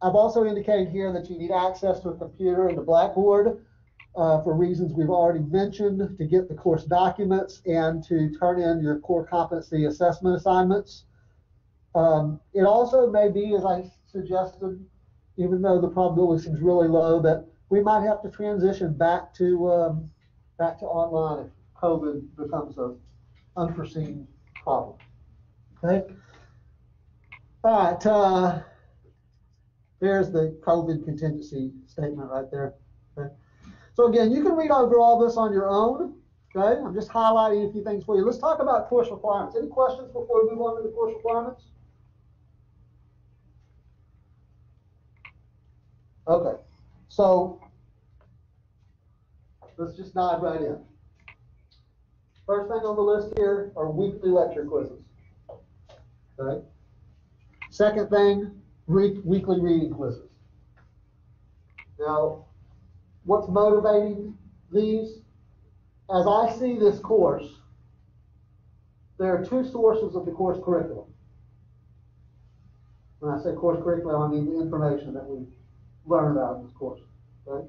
[SPEAKER 1] I've also indicated here that you need access to a computer and the Blackboard uh, for reasons we've already mentioned, to get the course documents and to turn in your core competency assessment assignments. Um, it also may be, as I suggested, even though the probability seems really low, that we might have to transition back to, um, back to online if COVID becomes a unforeseen problem. Okay? All right, uh, there's the COVID contingency statement right there. Okay? So again, you can read over all this on your own. Okay, I'm just highlighting a few things for you. Let's talk about course requirements. Any questions before we move on to the course requirements? Okay, so let's just dive right in. First thing on the list here are weekly lecture quizzes. Okay. Second thing, re- weekly reading quizzes. Now, what's motivating these? As I see this course, there are two sources of the course curriculum. When I say course curriculum, I mean the information that we learn about in this course. Okay?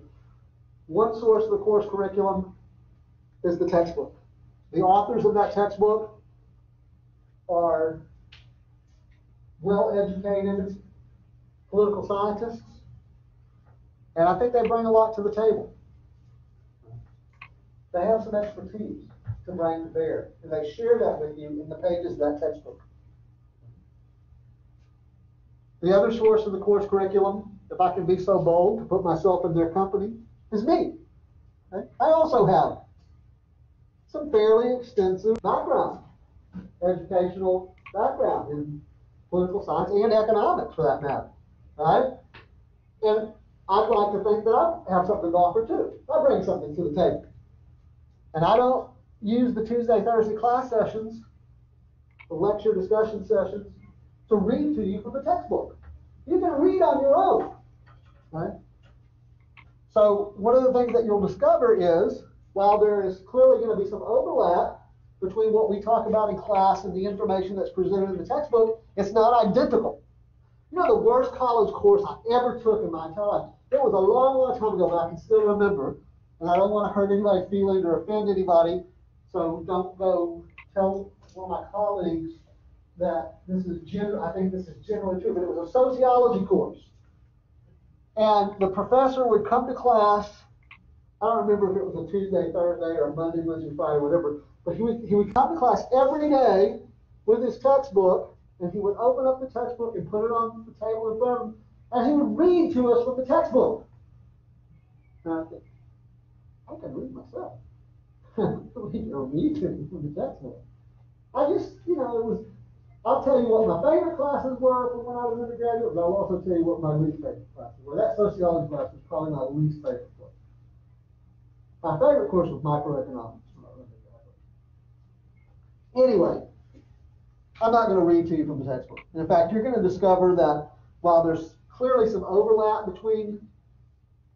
[SPEAKER 1] One source of the course curriculum is the textbook. The authors of that textbook are well-educated political scientists, and I think they bring a lot to the table. They have some expertise to bring to bear, and they share that with you in the pages of that textbook. The other source of the course curriculum, if I can be so bold to put myself in their company, is me. Okay? I also have some fairly extensive background, educational background in political science and economics for that matter, right? And I'd like to think that I have something to offer too. I bring something to the table. And I don't use the Tuesday, Thursday class sessions, the lecture discussion sessions, to read to you from the textbook. You can read on your own, right? So one of the things that you'll discover is, while there is clearly going to be some overlap between what we talk about in class and the information that's presented in the textbook, it's not identical. You know, the worst college course I ever took in my entire life, it was a long, long time ago, but I can still remember, and I don't want to hurt anybody's feelings or offend anybody, so don't go tell one of my colleagues that this is gen, I think this is generally true, but it was a sociology course. And the professor would come to class, I don't remember if it was a Tuesday, Thursday, or Monday, Wednesday, Friday, whatever, but he would, he would come to class every day with his textbook, and he would open up the textbook and put it on the table in front of him, and he would read to us from the textbook. And I think, I can read myself. you don't need to from the textbook. I just, you know, it was, I'll tell you what my favorite classes were from when I was undergraduate, but I'll also tell you what my least favorite classes were. That sociology class was probably my least favorite course. My favorite course was microeconomics. I was undergraduate. Anyway, I'm not going to read to you from the textbook. In fact, you're going to discover that while there's clearly some overlap between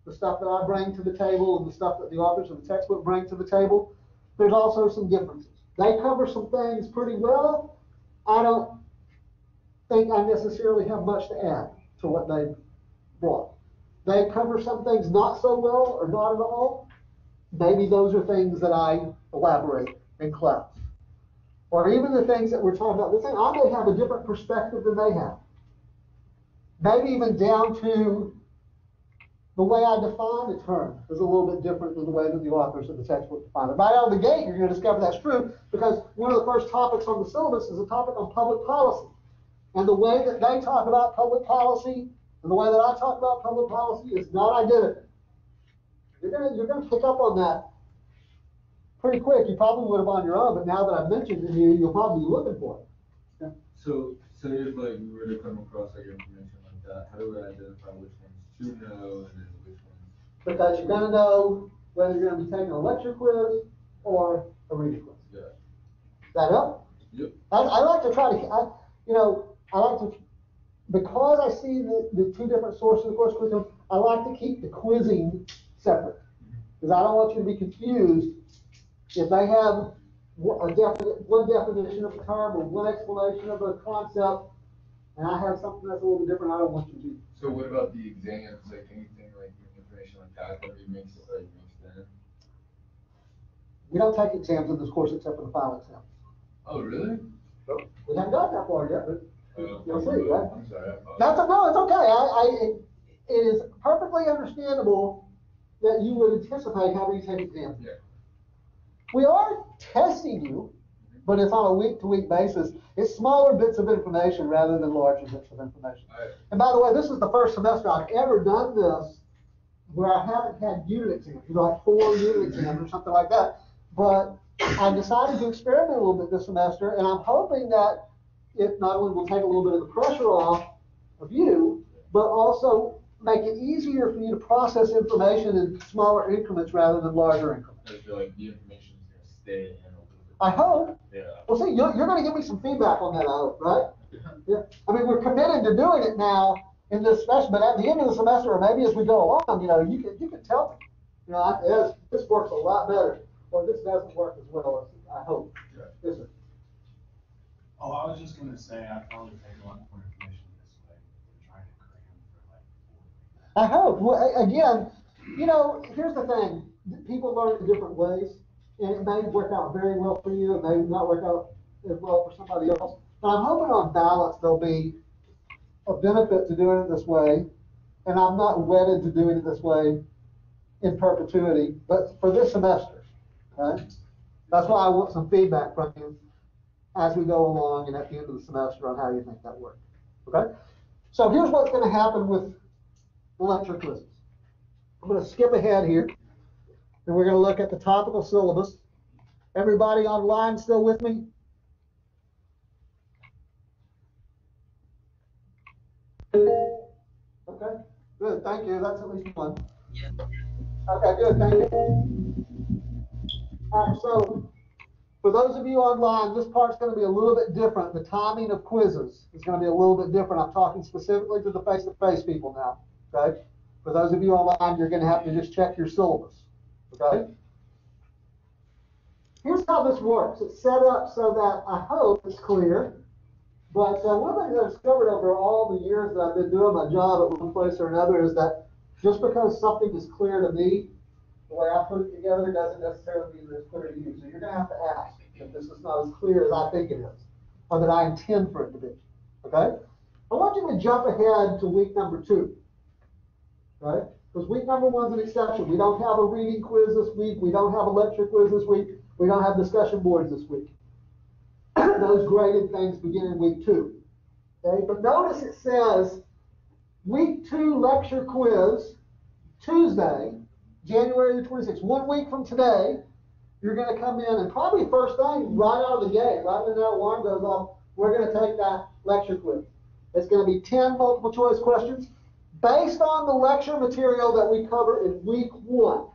[SPEAKER 1] the stuff that I bring to the table and the stuff that the authors of the textbook bring to the table, there's also some differences. They cover some things pretty well. I don't think I necessarily have much to add to what they brought. They cover some things not so well or not at all. Maybe those are things that I elaborate in class. Or even the things that we're talking about. The thing, I may have a different perspective than they have. Maybe even down to the way I define a term is a little bit different than the way that the authors of the textbook define it. Right out of the gate, you're going to discover that's true because one of the first topics on the syllabus is a topic on public policy. And the way that they talk about public policy and the way that I talk about public policy is not identical. You're going to, you're going to pick up on that pretty quick. You probably would have on your own, but now that I've mentioned it to you, you'll probably be looking for it.
[SPEAKER 5] So, so if like we were to come across like information like how do we identify which ones to know and then which ones?
[SPEAKER 1] Because you're going to know whether you're going to be taking a lecture quiz or a reading quiz.
[SPEAKER 5] Yeah.
[SPEAKER 1] Is that up?
[SPEAKER 5] Yep.
[SPEAKER 1] I, I like to try to, I, you know, I like to, because I see the, the two different sources of course curriculum, I like to keep the quizzing separate. Mm-hmm. Because I don't want you to be confused if they have a definite, one definition of a term or one explanation of a concept, and I have something that's a little bit different, I don't want you to.
[SPEAKER 5] So what about the exams, like anything like information like that, that we mix, like mixed in?
[SPEAKER 1] We don't take exams in this course except for the final exam.
[SPEAKER 5] Oh, really?
[SPEAKER 1] We haven't got that far yet, but
[SPEAKER 5] Oh,
[SPEAKER 1] You'll see, right?
[SPEAKER 5] I'm sorry. I apologize.
[SPEAKER 1] That's, a- no, it's okay, I, I, it- it is perfectly understandable that you would anticipate having to take exams.
[SPEAKER 5] Yeah.
[SPEAKER 1] We are testing you, but it's on a week-to-week basis. It's smaller bits of information rather than larger bits of information.
[SPEAKER 5] I-
[SPEAKER 1] And by the way, this is the first semester I've ever done this where I haven't had unit exams, you know, like four unit mm-hmm. exams or something like that. But I decided to experiment a little bit this semester, and I'm hoping that it not only will take a little bit of the pressure off of you, but also make it easier for you to process information in smaller increments rather than larger increments.
[SPEAKER 5] I feel like the information is gonna stay
[SPEAKER 1] I hope.
[SPEAKER 5] Yeah.
[SPEAKER 1] Well, see, you're, you're gonna give me some feedback on that, I hope, right? Yeah, I mean, we're committed to doing it now in this semester, but at the end of the semester, or maybe as we go along, you know, you can, you can tell me. You know, I, this, this works a lot better, or this doesn't work as well as I hope.
[SPEAKER 5] Yeah.
[SPEAKER 1] Yes, sir.
[SPEAKER 6] Oh, I was just gonna say, I probably take a lot more information this way than trying to cram for like four.
[SPEAKER 1] I hope. Well, again, you know, here's the thing, people learn in different ways, and it may work out very well for you, it may not work out as well for somebody else. But I'm hoping on balance, there'll be a benefit to doing it this way, and I'm not wedded to doing it this way in perpetuity, but for this semester, okay? That's why I want some feedback from you as we go along and at the end of the semester on how you think that worked, okay? So here's what's gonna happen with lecture quizzes. I'm gonna skip ahead here, and we're gonna look at the topical syllabus. Everybody online still with me? Okay, good, thank you, that's at least one. Okay, good, thank you. All right, so, for those of you online, this part's gonna be a little bit different. The timing of quizzes is gonna be a little bit different. I'm talking specifically to the face-to-face people now, okay? For those of you online, you're gonna have to just check your syllabus, okay? Here's how this works. It's set up so that I hope it's clear. But uh, one thing I've discovered over all the years that I've been doing my job at one place or another is that just because something is clear to me, the way I put it together doesn't necessarily mean that it's clear to you. So you're gonna have to ask if this is not as clear as I think it is, or that I intend for it to be, okay? I want you to jump ahead to week number two, right? Because week number one's an exception. We don't have a reading quiz this week. We don't have a lecture quiz this week. We don't have discussion boards this week. Those graded things begin in week two. Okay, but notice it says week two lecture quiz, Tuesday, January the twenty-sixth, one week from today, you're gonna come in and probably first thing, right out of the gate, right when that alarm goes off, we're gonna take that lecture quiz. It's gonna be ten multiple choice questions based on the lecture material that we cover in week one.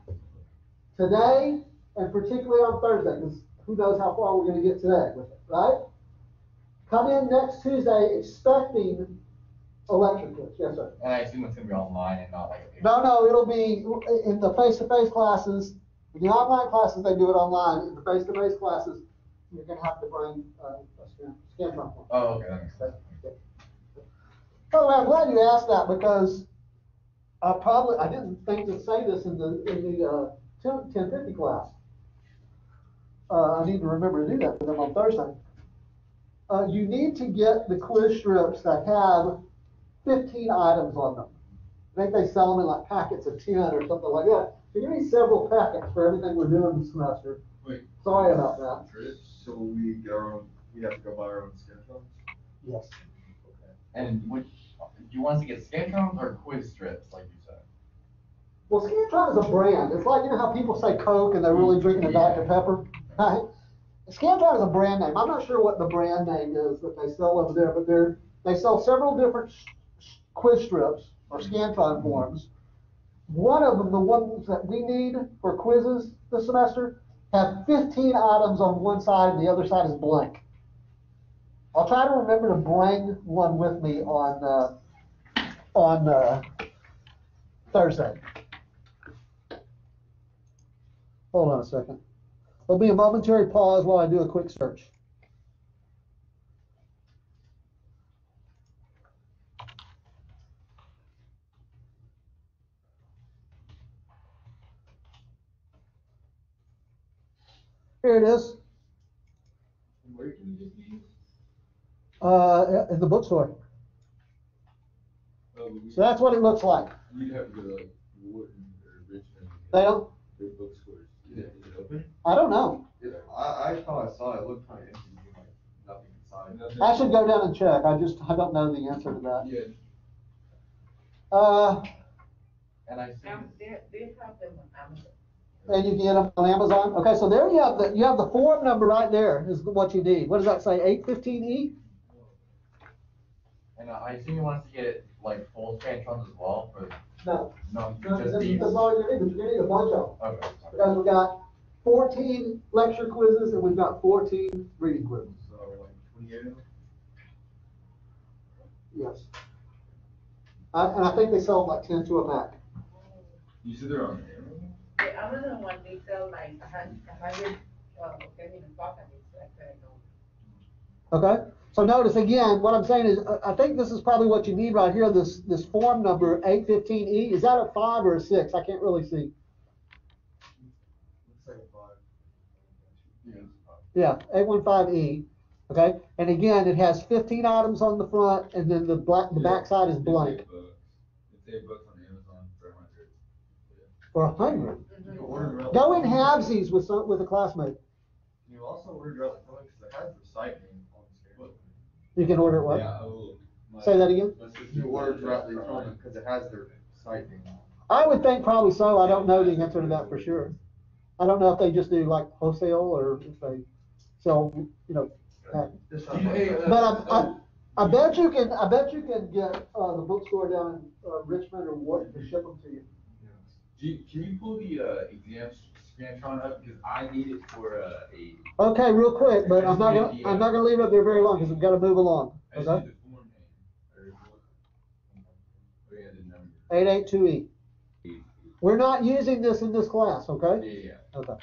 [SPEAKER 1] Today, and particularly on Thursday, because who knows how far we're gonna get today with it, right? Come in next Tuesday expecting a lecture quiz, yes, sir.
[SPEAKER 3] And I assume it's gonna be online and not like a.
[SPEAKER 1] No, no, it'll be in the face-to-face classes, in the online classes, they do it online, in the face-to-face classes, you're gonna have to bring, uh, a scan, scan.
[SPEAKER 3] Oh, okay, that makes sense.
[SPEAKER 1] Way, I'm glad you asked that because I probably, I didn't think to say this in the, in the, uh, ten, ten fifty class. Uh, I need to remember to do that for them on Thursday. Uh, you need to get the quiz strips that have fifteen items on them. I think they sell them in like packets of ten or something like that. So you need several packets for everything we're doing this semester.
[SPEAKER 5] Wait.
[SPEAKER 1] Sorry about that.
[SPEAKER 4] So we get our own, we have to go buy our own schedule?
[SPEAKER 1] Yes.
[SPEAKER 3] And which, do you want us to get Scantrons or quiz strips, like you said?
[SPEAKER 1] Well, Scantron is a brand. It's like, you know how people say Coke and they're really drinking a Dr. Pepper, right? Scantron is a brand name. I'm not sure what the brand name is that they sell over there, but they're, they sell several different s- s- quiz strips or Scantron mm-hmm. forms. One of them, the ones that we need for quizzes this semester, have fifteen items on one side and the other side is blank. I'll try to remember to bring one with me on uh, on uh, Thursday. Hold on a second. There'll be a momentary pause while I do a quick search. Here it is. Uh, in the bookstore.
[SPEAKER 5] Oh,
[SPEAKER 1] So that's what it looks like.
[SPEAKER 5] You'd have to go to Wharton or Richmond.
[SPEAKER 1] They don't,
[SPEAKER 5] Their bookstores. Is it, is it open?
[SPEAKER 1] I don't know.
[SPEAKER 4] It- I, I thought I saw it, it looked kinda empty, like, nothing inside.
[SPEAKER 1] I should go down and check. I just, I don't know the answer to that.
[SPEAKER 5] Yeah.
[SPEAKER 1] Uh,
[SPEAKER 3] And I see,
[SPEAKER 2] they, they have them on Amazon.
[SPEAKER 1] and you can get them on Amazon. Okay, so there you have the, you have the form number right there is what you need. What does that say, eight fifteen E?
[SPEAKER 3] And I assume he wants to get like full scantrons as well for,
[SPEAKER 1] No.
[SPEAKER 3] no,
[SPEAKER 1] No,
[SPEAKER 3] just
[SPEAKER 1] This
[SPEAKER 3] these.
[SPEAKER 1] is all you need, but you need a bunch of them.
[SPEAKER 3] Okay.
[SPEAKER 1] Because we got fourteen lecture quizzes and we've got fourteen reading quizzes.
[SPEAKER 4] So, like, twenty-eight of them?
[SPEAKER 1] Yes. I, and I think they sell like ten to a pack.
[SPEAKER 5] You said they're on Amazon?
[SPEAKER 2] The Amazon one, they sell like a hun- a hundred, uh, ten in a box, and it's like, uh, no.
[SPEAKER 1] Okay, so notice again, what I'm saying is, I, I think this is probably what you need right here, this, this form number eight fifteen E, is that a five or a six? I can't really see.
[SPEAKER 4] Looks like a five.
[SPEAKER 1] Yeah, eight one five E, okay, and again, it has fifteen items on the front, and then the black, the backside is blank,
[SPEAKER 5] eight bucks. It's eight bucks on Amazon for a hundred.
[SPEAKER 1] for hundred.
[SPEAKER 4] You can order direct-
[SPEAKER 1] Go in halvesies with some, with a classmate,
[SPEAKER 4] You also order direct electronic, cause it has the site name on the scan.
[SPEAKER 1] You can order it what?
[SPEAKER 5] Yeah, I will. my-
[SPEAKER 1] Say that again?
[SPEAKER 5] my sister
[SPEAKER 4] You order
[SPEAKER 5] does
[SPEAKER 4] direct
[SPEAKER 5] that for
[SPEAKER 4] electronic, cause it has their site name.
[SPEAKER 1] I would think probably so, I don't know the answer to that for sure. I don't know if they just do like wholesale, or if they sell, you know, pack-
[SPEAKER 4] This
[SPEAKER 5] Do you- hey, uh,
[SPEAKER 1] But I, I, I bet you can, I bet you can get, uh, the bookstore down in, uh, Richmond or Wharton to ship them to you.
[SPEAKER 5] Do you, can you pull the, uh, exam Because I need it for, uh, a,
[SPEAKER 1] Okay, real quick, but I'm not gonna, I'm not gonna leave it up there very long, cause we've gotta move along,
[SPEAKER 5] I just
[SPEAKER 1] okay?
[SPEAKER 5] need the form name, or? Oh, yeah, the number.
[SPEAKER 1] Eight eight two E. We're not using this in this class, okay?
[SPEAKER 5] yeah,
[SPEAKER 1] Okay.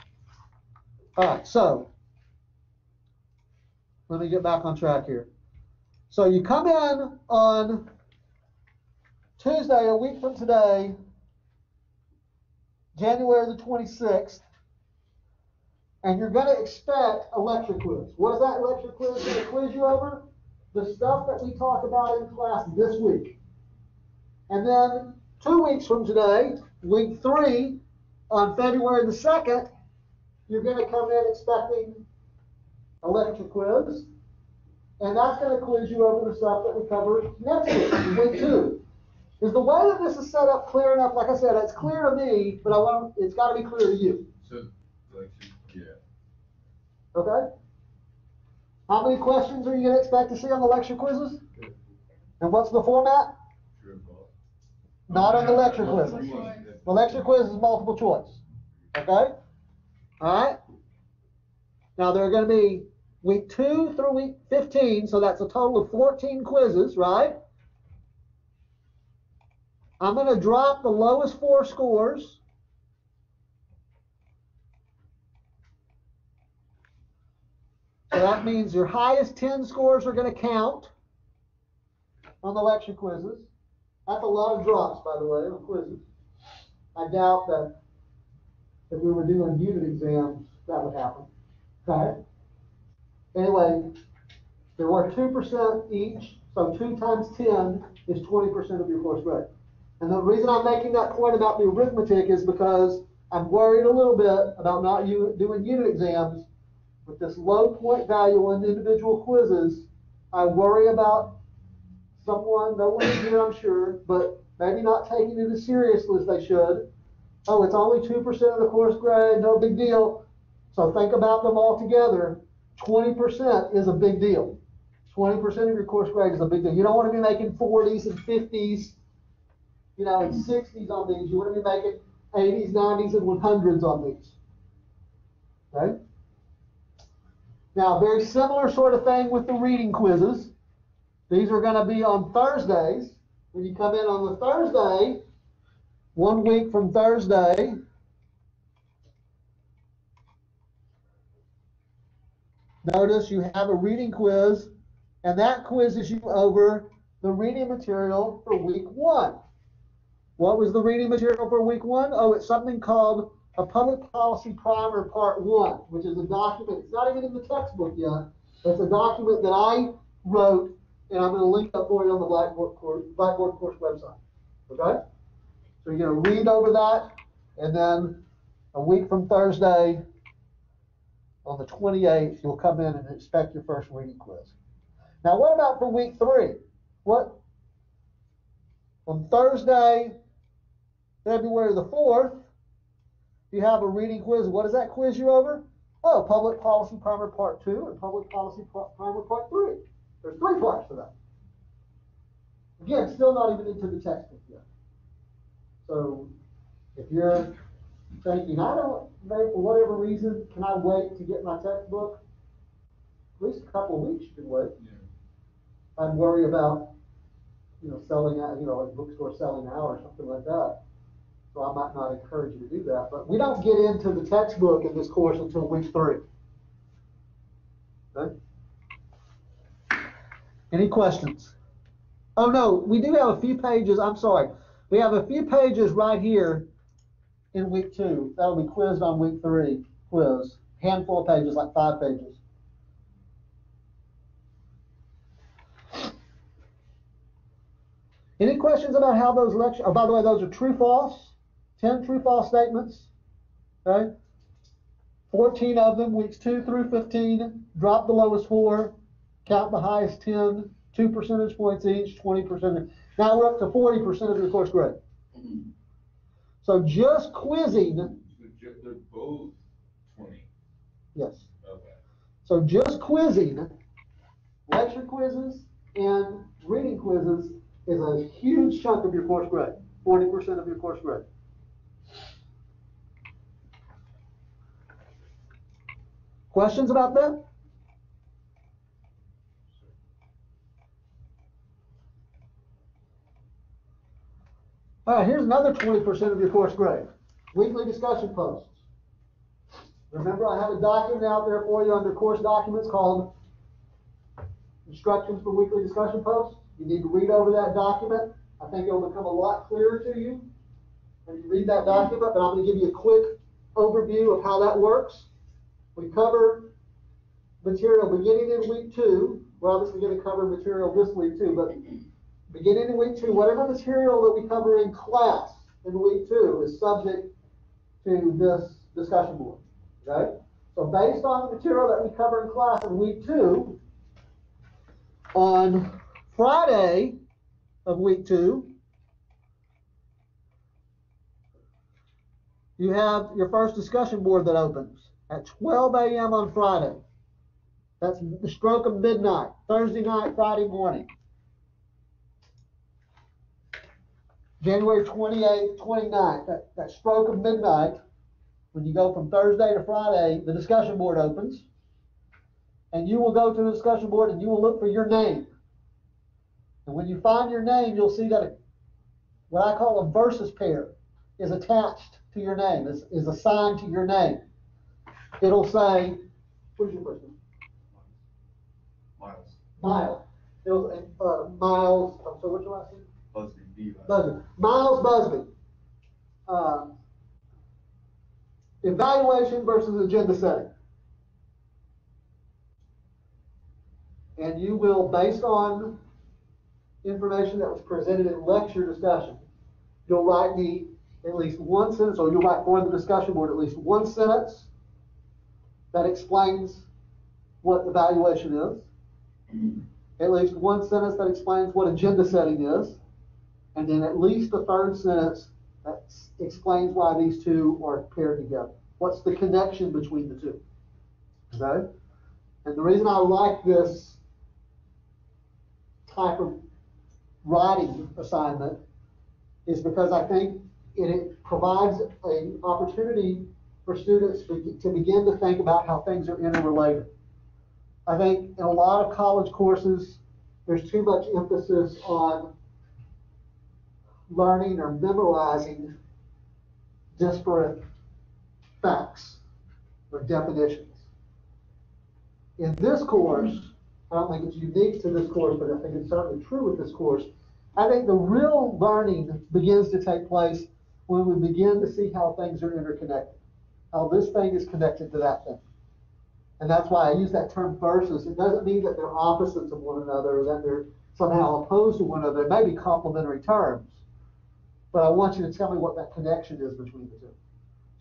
[SPEAKER 1] Alright, so. Let me get back on track here. So you come in on Tuesday, a week from today, January the twenty-sixth, and you're gonna expect a lecture quiz. What is that lecture quiz gonna quiz you over? The stuff that we talk about in class this week. And then, two weeks from today, week three, on February the second, you're gonna come in expecting a lecture quiz. And that's gonna quiz you over the stuff that we cover next week, week two. Is the way that this is set up clear enough? Like I said, it's clear to me, but I want, it's gotta be clear to you,
[SPEAKER 5] so, like, yeah.
[SPEAKER 1] okay? How many questions are you gonna expect to see on the lecture quizzes? And what's the format?
[SPEAKER 5] True?
[SPEAKER 1] Not on the lecture quizzes. The lecture quiz is multiple choice, okay? Alright? Now, there are gonna be week two through week fifteen, so that's a total of fourteen quizzes, right? I'm gonna drop the lowest four scores. So that means your highest ten scores are gonna count on the lecture quizzes. That's a lot of drops, by the way, on quizzes. I doubt that if we were doing unit exams, that would happen. Okay? Anyway, there were two percent each, so two times ten is twenty percent of your course grade. And the reason I'm making that point about the arithmetic is because I'm worried a little bit about not you doing unit exams. With this low point value on individual quizzes, I worry about someone, no one here, I'm sure, but maybe not taking it as seriously as they should. Oh, it's only two percent of the course grade, no big deal. So think about them all together. Twenty percent is a big deal. Twenty percent of your course grade is a big deal. You don't want to be making forties and fifties, you know, and mm. sixties on these. You want to be making eighties, nineties, and one hundreds on these. Okay? Now, very similar sort of thing with the reading quizzes. These are gonna be on Thursdays. When you come in on the Thursday, one week from Thursday, notice you have a reading quiz, and that quizzes you over the reading material for week one. What was the reading material for week one? Oh, it's something called a public policy primer part one, which is a document, it's not even in the textbook yet. It's a document that I wrote, and I'm gonna link up for you on the Blackboard course, Blackboard course website, okay? So you're gonna read over that, and then a week from Thursday, on the twenty-eighth, you'll come in and expect your first reading quiz. Now, what about for week three? What? On Thursday, February the fourth, you have a reading quiz. What does that quiz you over? Oh, public policy primer part two and public policy primer part three. There's three parts to that. Again, still not even into the textbook yet. So if you're thinking, I don't, for whatever reason, can I wait to get my textbook? At least a couple of weeks you can wait. I'd worry about, you know, selling out, you know, a bookstore selling out or something like that. So I might not encourage you to do that, but we don't get into the textbook in this course until week three. Okay? Any questions? Oh, no, we do have a few pages, I'm sorry. We have a few pages right here in week two. That'll be quizzed on week three, quiz. Handful of pages, like five pages. Any questions about how those lecture, oh, by the way, those are true, false, ten true, false statements, okay? Fourteen of them, weeks two through fifteen, drop the lowest four, count the highest 10, 2 percentage points each, twenty percent. Now we're up to forty percent of your course grade. So just quizzing,
[SPEAKER 5] They're both twenty,
[SPEAKER 1] yes,
[SPEAKER 5] okay.
[SPEAKER 1] so just quizzing, lecture quizzes and reading quizzes is a huge chunk of your course grade, forty percent of your course grade. Questions about that? All right, here's another twenty percent of your course grade, weekly discussion posts. Remember, I have a document out there for you under course documents called Instructions for Weekly Discussion Posts. You need to read over that document. I think it'll become a lot clearer to you when you read that document, but I'm gonna give you a quick overview of how that works. We cover material beginning in week two. We're obviously gonna cover material this week too, but beginning in week two, whatever material that we cover in class in week two is subject to this discussion board, okay? So based on the material that we cover in class in week two, on Friday of week two, you have your first discussion board that opens at 12 a.m. on Friday. That's the stroke of midnight, Thursday night, Friday morning. January 28th, 29th, that, that stroke of midnight, when you go from Thursday to Friday, the discussion board opens. And you will go to the discussion board and you will look for your name. And when you find your name, you'll see that a, what I call a versus pair is attached to your name, is, is assigned to your name. It'll say, what is your first name?
[SPEAKER 4] Miles,
[SPEAKER 1] Miles. It'll, uh, Miles, sorry, what's your last name?
[SPEAKER 4] Busby, B.
[SPEAKER 1] Busby. Miles Busby. Uh, evaluation versus agenda setting. And you will, based on information that was presented in lecture discussion, you'll write me at least one sentence, or you'll write for the discussion board at least one sentence that explains what evaluation is. At least one sentence that explains what agenda setting is. And then at least a third sentence that explains why these two are paired together. What's the connection between the two? Okay? And the reason I like this type of writing assignment is because I think it, it provides an opportunity for students to, begin to think about how things are interrelated. I think in a lot of college courses, there's too much emphasis on learning or memorizing disparate facts or definitions. In this course, I don't think it's unique to this course, but I think it's certainly true with this course. I think the real learning begins to take place when we begin to see how things are interconnected. How this thing is connected to that thing. And that's why I use that term versus. It doesn't mean that they're opposites of one another or that they're somehow opposed to one another. They may be complementary terms. But I want you to tell me what that connection is between the two.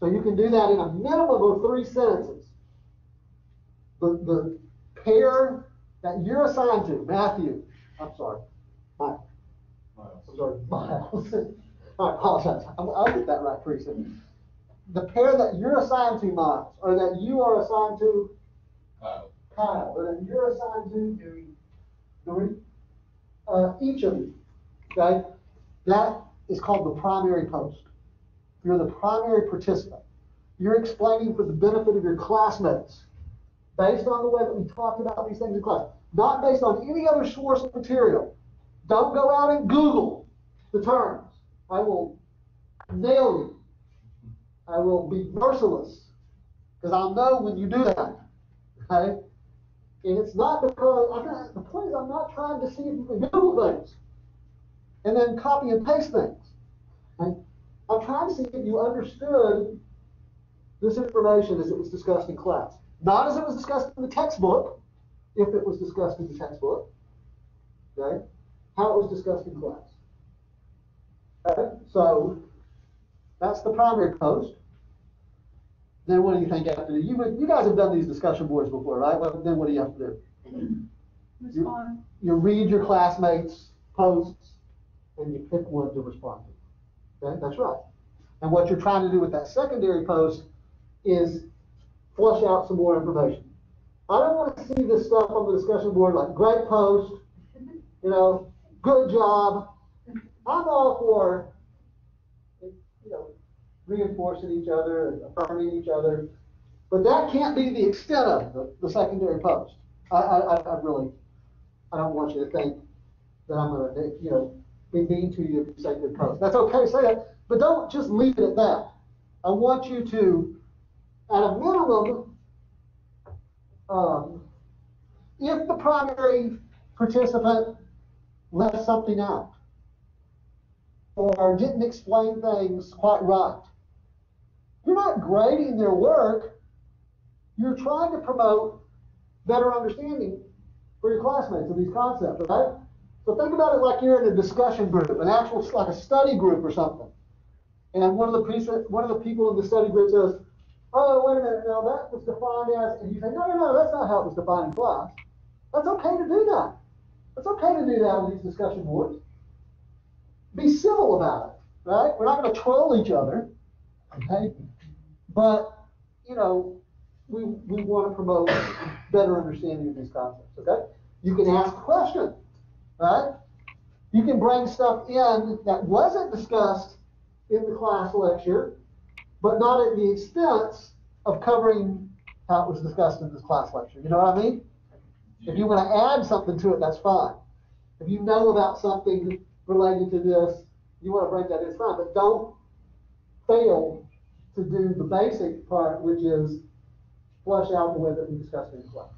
[SPEAKER 1] So you can do that in a minimum of three sentences. The, the pair that you're assigned to, Matthew, I'm sorry, Mike, I'm sorry, Miles. I apologize. I'll, I'll get that right pretty soon. The pair that you're assigned to, Miles, or that you are assigned to,
[SPEAKER 5] Kyle.
[SPEAKER 1] Kyle, or that you're assigned to, Doreen, uh, each of you, okay? That is called the primary post. You're the primary participant. You're explaining for the benefit of your classmates, based on the way that we talked about these things in class, not based on any other source of material. Don't go out and Google the terms. I will nail you. I will be merciless, because I'll know when you do that, okay? And it's not because, I'm not, the point is, I'm not trying to see if you can Google things and then copy and paste things. Okay? I'm trying to see if you understood this information as it was discussed in class. Not as it was discussed in the textbook, if it was discussed in the textbook, okay? How it was discussed in class. Okay, so that's the primary post. Then what do you think you have to do? You, you guys have done these discussion boards before, right? Well, then what do you have to do?
[SPEAKER 7] Respond.
[SPEAKER 1] You read your classmates' posts and you pick one to respond to. Okay, that's right. And what you're trying to do with that secondary post is flush out some more information. I don't want to see this stuff on the discussion board like great post, you know, good job. I'm all for, you reinforcing each other affirming each other. But that can't be the extent of the, the secondary post. I, I, I really, I don't want you to think that I'm gonna, you know, be mean to you if you say good post. That's okay, say it, but don't just leave it at that. I want you to, at a minimum, um, if the primary participant left something out or didn't explain things quite right, you're not grading their work. You're trying to promote better understanding for your classmates of these concepts, right? So think about it like you're in a discussion group, an actual, like a study group or something. And one of the one of the people in the study group says, oh, wait a minute, now that was defined as, and you say, no, no, no, that's not how it was defined in class. That's okay to do that. That's okay to do that on these discussion boards. Be civil about it, right? We're not gonna troll each other, okay? But, you know, we, we wanna promote better understanding of these concepts, okay? You can ask questions, right? You can bring stuff in that wasn't discussed in the class lecture, but not at the expense of covering how it was discussed in this class lecture. You know what I mean? If you want to add something to it, that's fine. If you know about something related to this, you want to bring that in, fine. But don't fail to do the basic part, which is flush out the way that we discussed in class.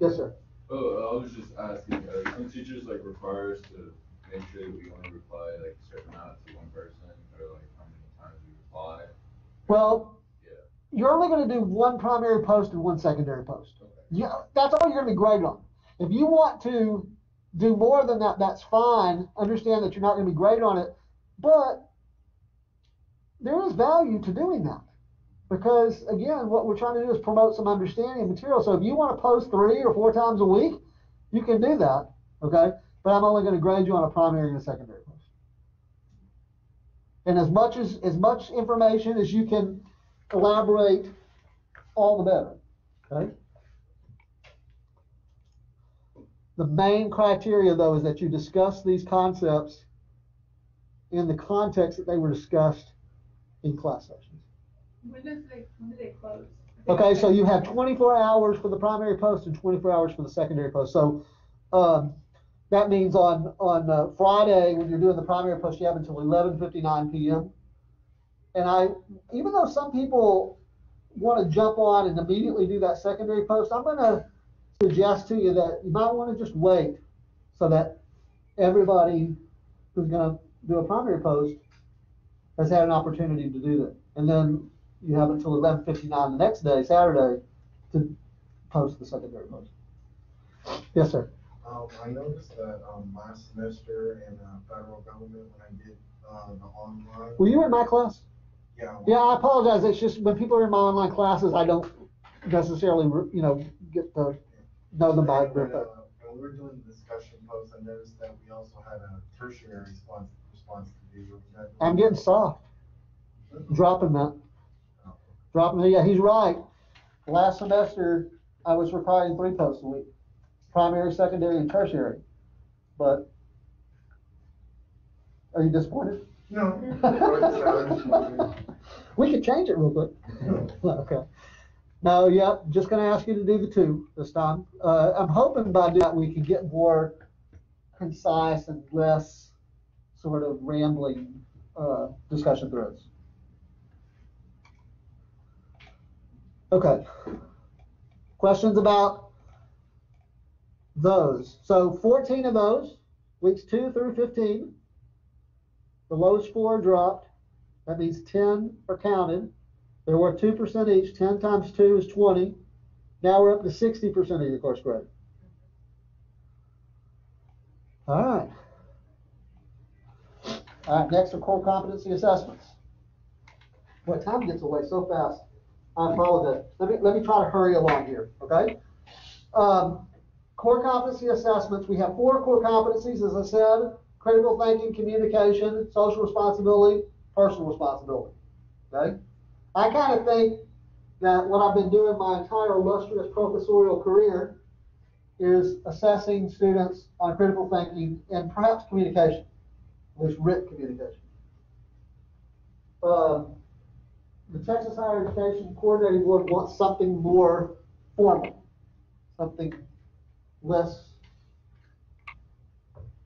[SPEAKER 1] Yes, sir.
[SPEAKER 5] Oh, I was just asking, uh, some teachers like require us to make sure that we only reply like a certain amount to one person, or like how many times we reply.
[SPEAKER 1] Well,
[SPEAKER 5] Yeah.
[SPEAKER 1] you're only going to do one primary post and one secondary post.
[SPEAKER 5] Okay.
[SPEAKER 1] Yeah, that's all you're going to be graded on. If you want to do more than that, that's fine. Understand that you're not going to be graded on it, but there is value to doing that because again, what we're trying to do is promote some understanding of material. So if you want to post three or four times a week, you can do that. Okay, but I'm only going to grade you on a primary and a secondary post. And as much as as much information as you can elaborate, all the better. Okay. The main criteria, though, is that you discuss these concepts in the context that they were discussed in class sessions.
[SPEAKER 7] When does they, when do they close?
[SPEAKER 1] Okay, so you have 24 hours for the primary post and 24 hours for the secondary post. So um, that means on on uh, Friday when you're doing the primary post, you have until 11:59 p.m. And I, even though some people want to jump on and immediately do that secondary post, I'm going to suggest to you that you might want to just wait so that everybody who's going to do a primary post has had an opportunity to do that. And then you have until eleven fifty-nine the next day, Saturday, to post the secondary post. Yes, sir.
[SPEAKER 8] Um, I noticed that, um, last semester in, uh, federal government, when I did, uh, the online.
[SPEAKER 1] Were you in my class?
[SPEAKER 8] Yeah.
[SPEAKER 1] Yeah, I apologize. It's just when people are in my online classes, I don't necessarily, you know, get to know them by
[SPEAKER 8] When,
[SPEAKER 1] their.
[SPEAKER 8] uh, When we were doing the discussion post, I noticed that we also had a tertiary response, response to do. Was that-
[SPEAKER 1] I'm getting soft. Dropping that. Dropping, yeah, he's right. Last semester, I was requiring three posts a week, primary, secondary, and tertiary. But are you disappointed?
[SPEAKER 8] No.
[SPEAKER 1] We could change it real quick. Okay. No, yeah, just gonna ask you to do the two this time. Uh, I'm hoping by doing that we can get more concise and less sort of rambling, uh, discussion threads. Okay. Questions about those? So fourteen of those, weeks two through fifteen. The lowest four dropped. That means ten are counted. They're worth two percent each. Ten times two is twenty. Now we're up to sixty percent of your course grade. All right. All right, next are core competency assessments. Boy, time gets away so fast. I apologize. Let me, let me try to hurry along here, okay? Um, core competency assessments, we have four core competencies, as I said, critical thinking, communication, social responsibility, personal responsibility, okay? I kind of think that what I've been doing my entire illustrious professorial career is assessing students on critical thinking and perhaps communication, least written communication. Um, the Texas Higher Education Coordinating Board wants something more formal, something less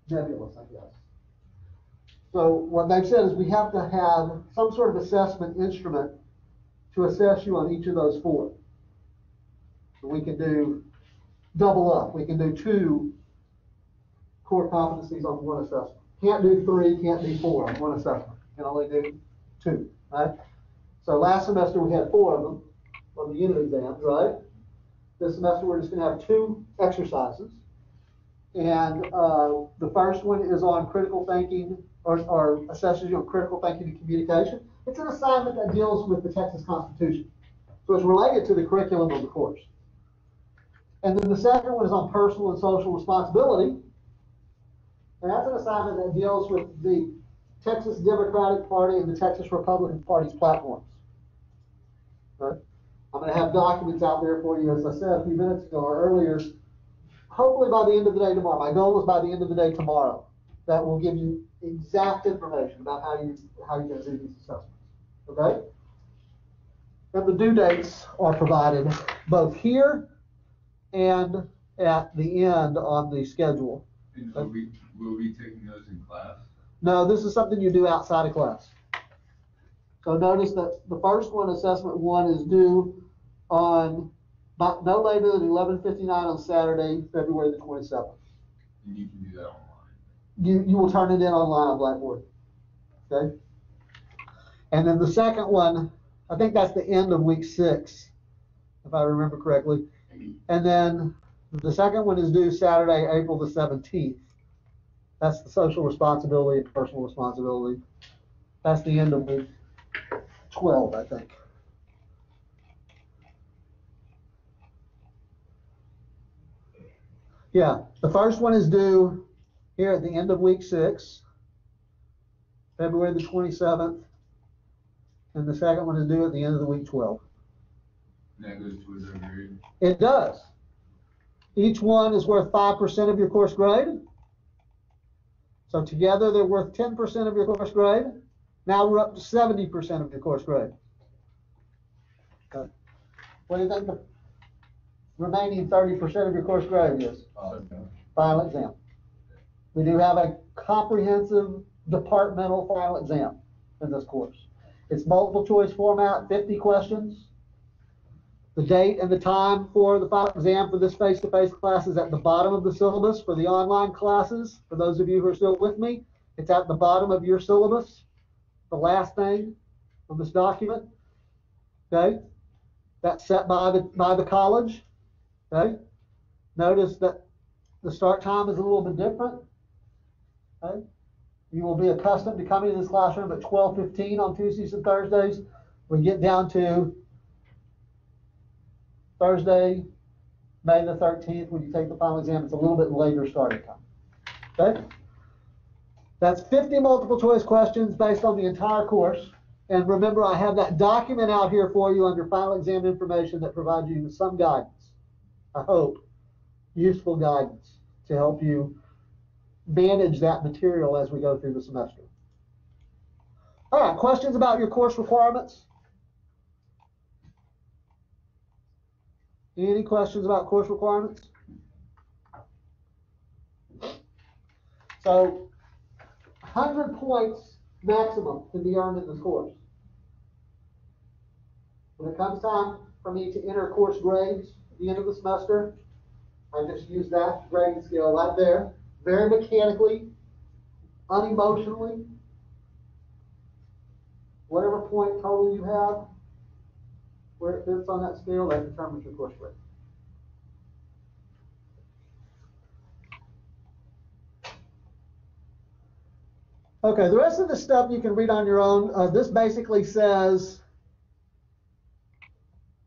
[SPEAKER 1] nebulous, I guess. So what they've said is we have to have some sort of assessment instrument to assess you on each of those four. So we can do double up, we can do two core competencies on one assessment. Can't do three, can't do four on one assessment, can only do two, right? So last semester we had four of them on the unit exams, right? This semester we're just gonna have two exercises. And, uh, the first one is on critical thinking, or, or assesses on critical thinking and communication. It's an assignment that deals with the Texas Constitution. So it's related to the curriculum of the course. And then the second one is on personal and social responsibility. And that's an assignment that deals with the Texas Democratic Party and the Texas Republican Party's platforms. Right? I'm gonna have documents out there for you, as I said a few minutes ago or earlier. Hopefully by the end of the day tomorrow. My goal is by the end of the day tomorrow. That will give you exact information about how you, how you're gonna do these assessments. Okay? And the due dates are provided both here and at the end on the schedule.
[SPEAKER 5] And will we, will we be taking those in class?
[SPEAKER 1] No, this is something you do outside of class. So notice that the first one, assessment one, is due on, not, no later than eleven fifty-nine on Saturday, February the twenty-seventh.
[SPEAKER 5] And you can do that online.
[SPEAKER 1] You, you will turn it in online on Blackboard. Okay? And then the second one, I think that's the end of week six, if I remember correctly. And then the second one is due Saturday, April the seventeenth. That's the social responsibility and personal responsibility. That's the end of week twelve, I think. Yeah, the first one is due here at the end of week six, February the twenty-seventh. And the second one is due at the end of the week twelve.
[SPEAKER 5] And that goes towards our grade.
[SPEAKER 1] It does. Each one is worth five percent of your course grade. So together, they're worth ten percent of your course grade. Now we're up to seventy percent of your course grade. Okay. What do you think the remaining thirty percent of your course grade is? Final exam. We do have a comprehensive departmental final exam in this course. It's multiple choice format, fifty questions. The date and the time for the final exam for this face-to-face class is at the bottom of the syllabus. For the online classes, for those of you who are still with me, it's at the bottom of your syllabus. The last thing on this document. okay? That's set by the, by the college, okay? Notice that the start time is a little bit different, okay? You will be accustomed to coming to this classroom at twelve fifteen on Tuesdays and Thursdays. We get down to Thursday, May the thirteenth, when you take the final exam, it's a little bit later starting time, okay? That's fifty multiple choice questions based on the entire course. And remember, I have that document out here for you under final exam information that provides you with some guidance. I hope, useful guidance to help you manage that material as we go through the semester. All right, questions about your course requirements? Any questions about course requirements? So, 100 points maximum can be earned in this course. When it comes time for me to enter course grades at the end of the semester, I just use that grading scale right there, very mechanically, unemotionally. Whatever point total you have, where it fits on that scale, that determines your course grade. Okay, the rest of the stuff you can read on your own. Uh, this basically says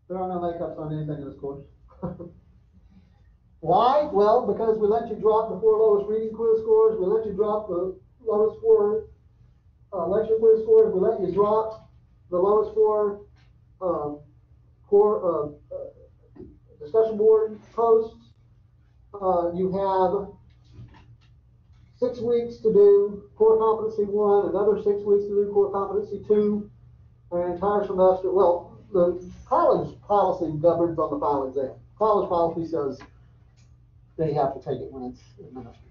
[SPEAKER 1] there are no makeups on anything in this course. Why? Well, because we let you drop the four lowest reading quiz scores, we let you drop the lowest four uh, lecture quiz scores, we let you drop the lowest four um, core uh, uh, discussion board posts. Uh, you have six weeks to do core competency one, another six weeks to do core competency two, an entire semester. Well, the college policy governs on the final exam. College policy says they have to take it when it's administered.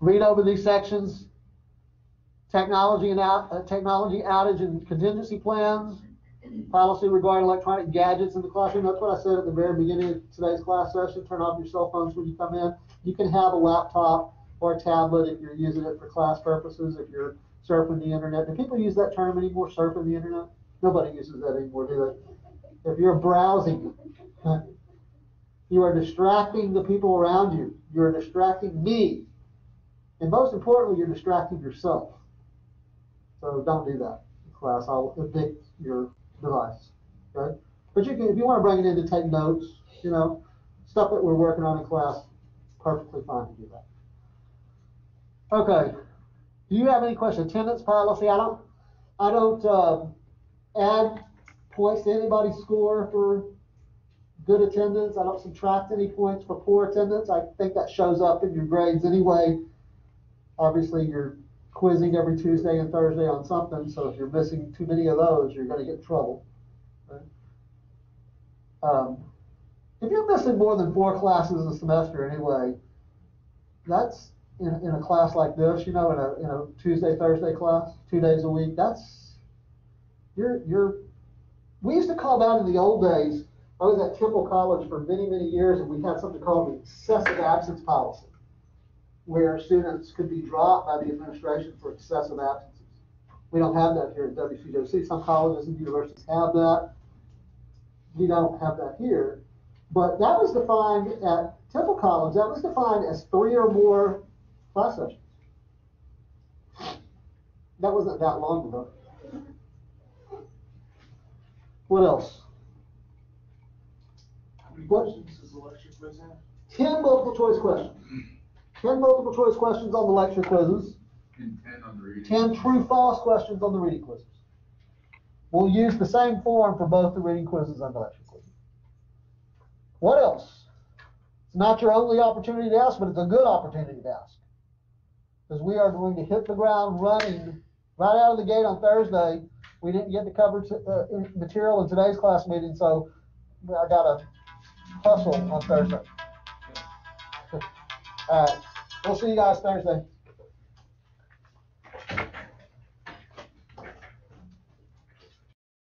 [SPEAKER 1] Read over these sections. Technology and out, uh, technology outage and contingency plans, policy regarding electronic gadgets in the classroom. That's what I said at the very beginning of today's class session. Turn off your cell phones when you come in. You can have a laptop or a tablet if you're using it for class purposes, if you're surfing the internet. Do people use that term anymore, surfing the internet? Nobody uses that anymore, do they? If you're browsing, you are distracting the people around you. You're distracting me. And most importantly, you're distracting yourself. So don't do that in class. I'll evict your device. Okay? But you can, if you want to bring it in to take notes, you know, stuff that we're working on in class, perfectly fine to do that. Okay. Do you have any questions? Attendance policy, I don't, I don't, uh, add points to anybody's score for good attendance. I don't subtract any points for poor attendance. I think that shows up in your grades anyway. Obviously, you're quizzing every Tuesday and Thursday on something, so if you're missing too many of those, you're gonna get in trouble. right? Um, if you're missing more than four classes a semester anyway, that's in, in a class like this, you know, in a, in a Tuesday, Thursday class, two days a week, that's, you're, you're, we used to call that in the old days, I was at Temple College for many, many years, and we had something called the excessive absence policy, where students could be dropped by the administration for excessive absences. We don't have that here at WCJC. Some colleges and universities have that. We don't have that here. But that was defined at Temple College, that was defined as three or more class sessions. That wasn't that long ago. What else?
[SPEAKER 6] How many
[SPEAKER 1] What?
[SPEAKER 6] questions the lecture quiz have?
[SPEAKER 1] Ten multiple choice questions. Ten multiple choice questions on the lecture quizzes.
[SPEAKER 5] And ten on the reading.
[SPEAKER 1] Ten true false questions on the reading quizzes. We'll use the same form for both the reading quizzes and the lecture quizzes. What else? It's not your only opportunity to ask, but it's a good opportunity to ask. Because we are going to hit the ground running right out of the gate on Thursday. We didn't get to cover uh, material in today's class meeting, so I gotta hustle on Thursday. All right, we'll see you guys Thursday.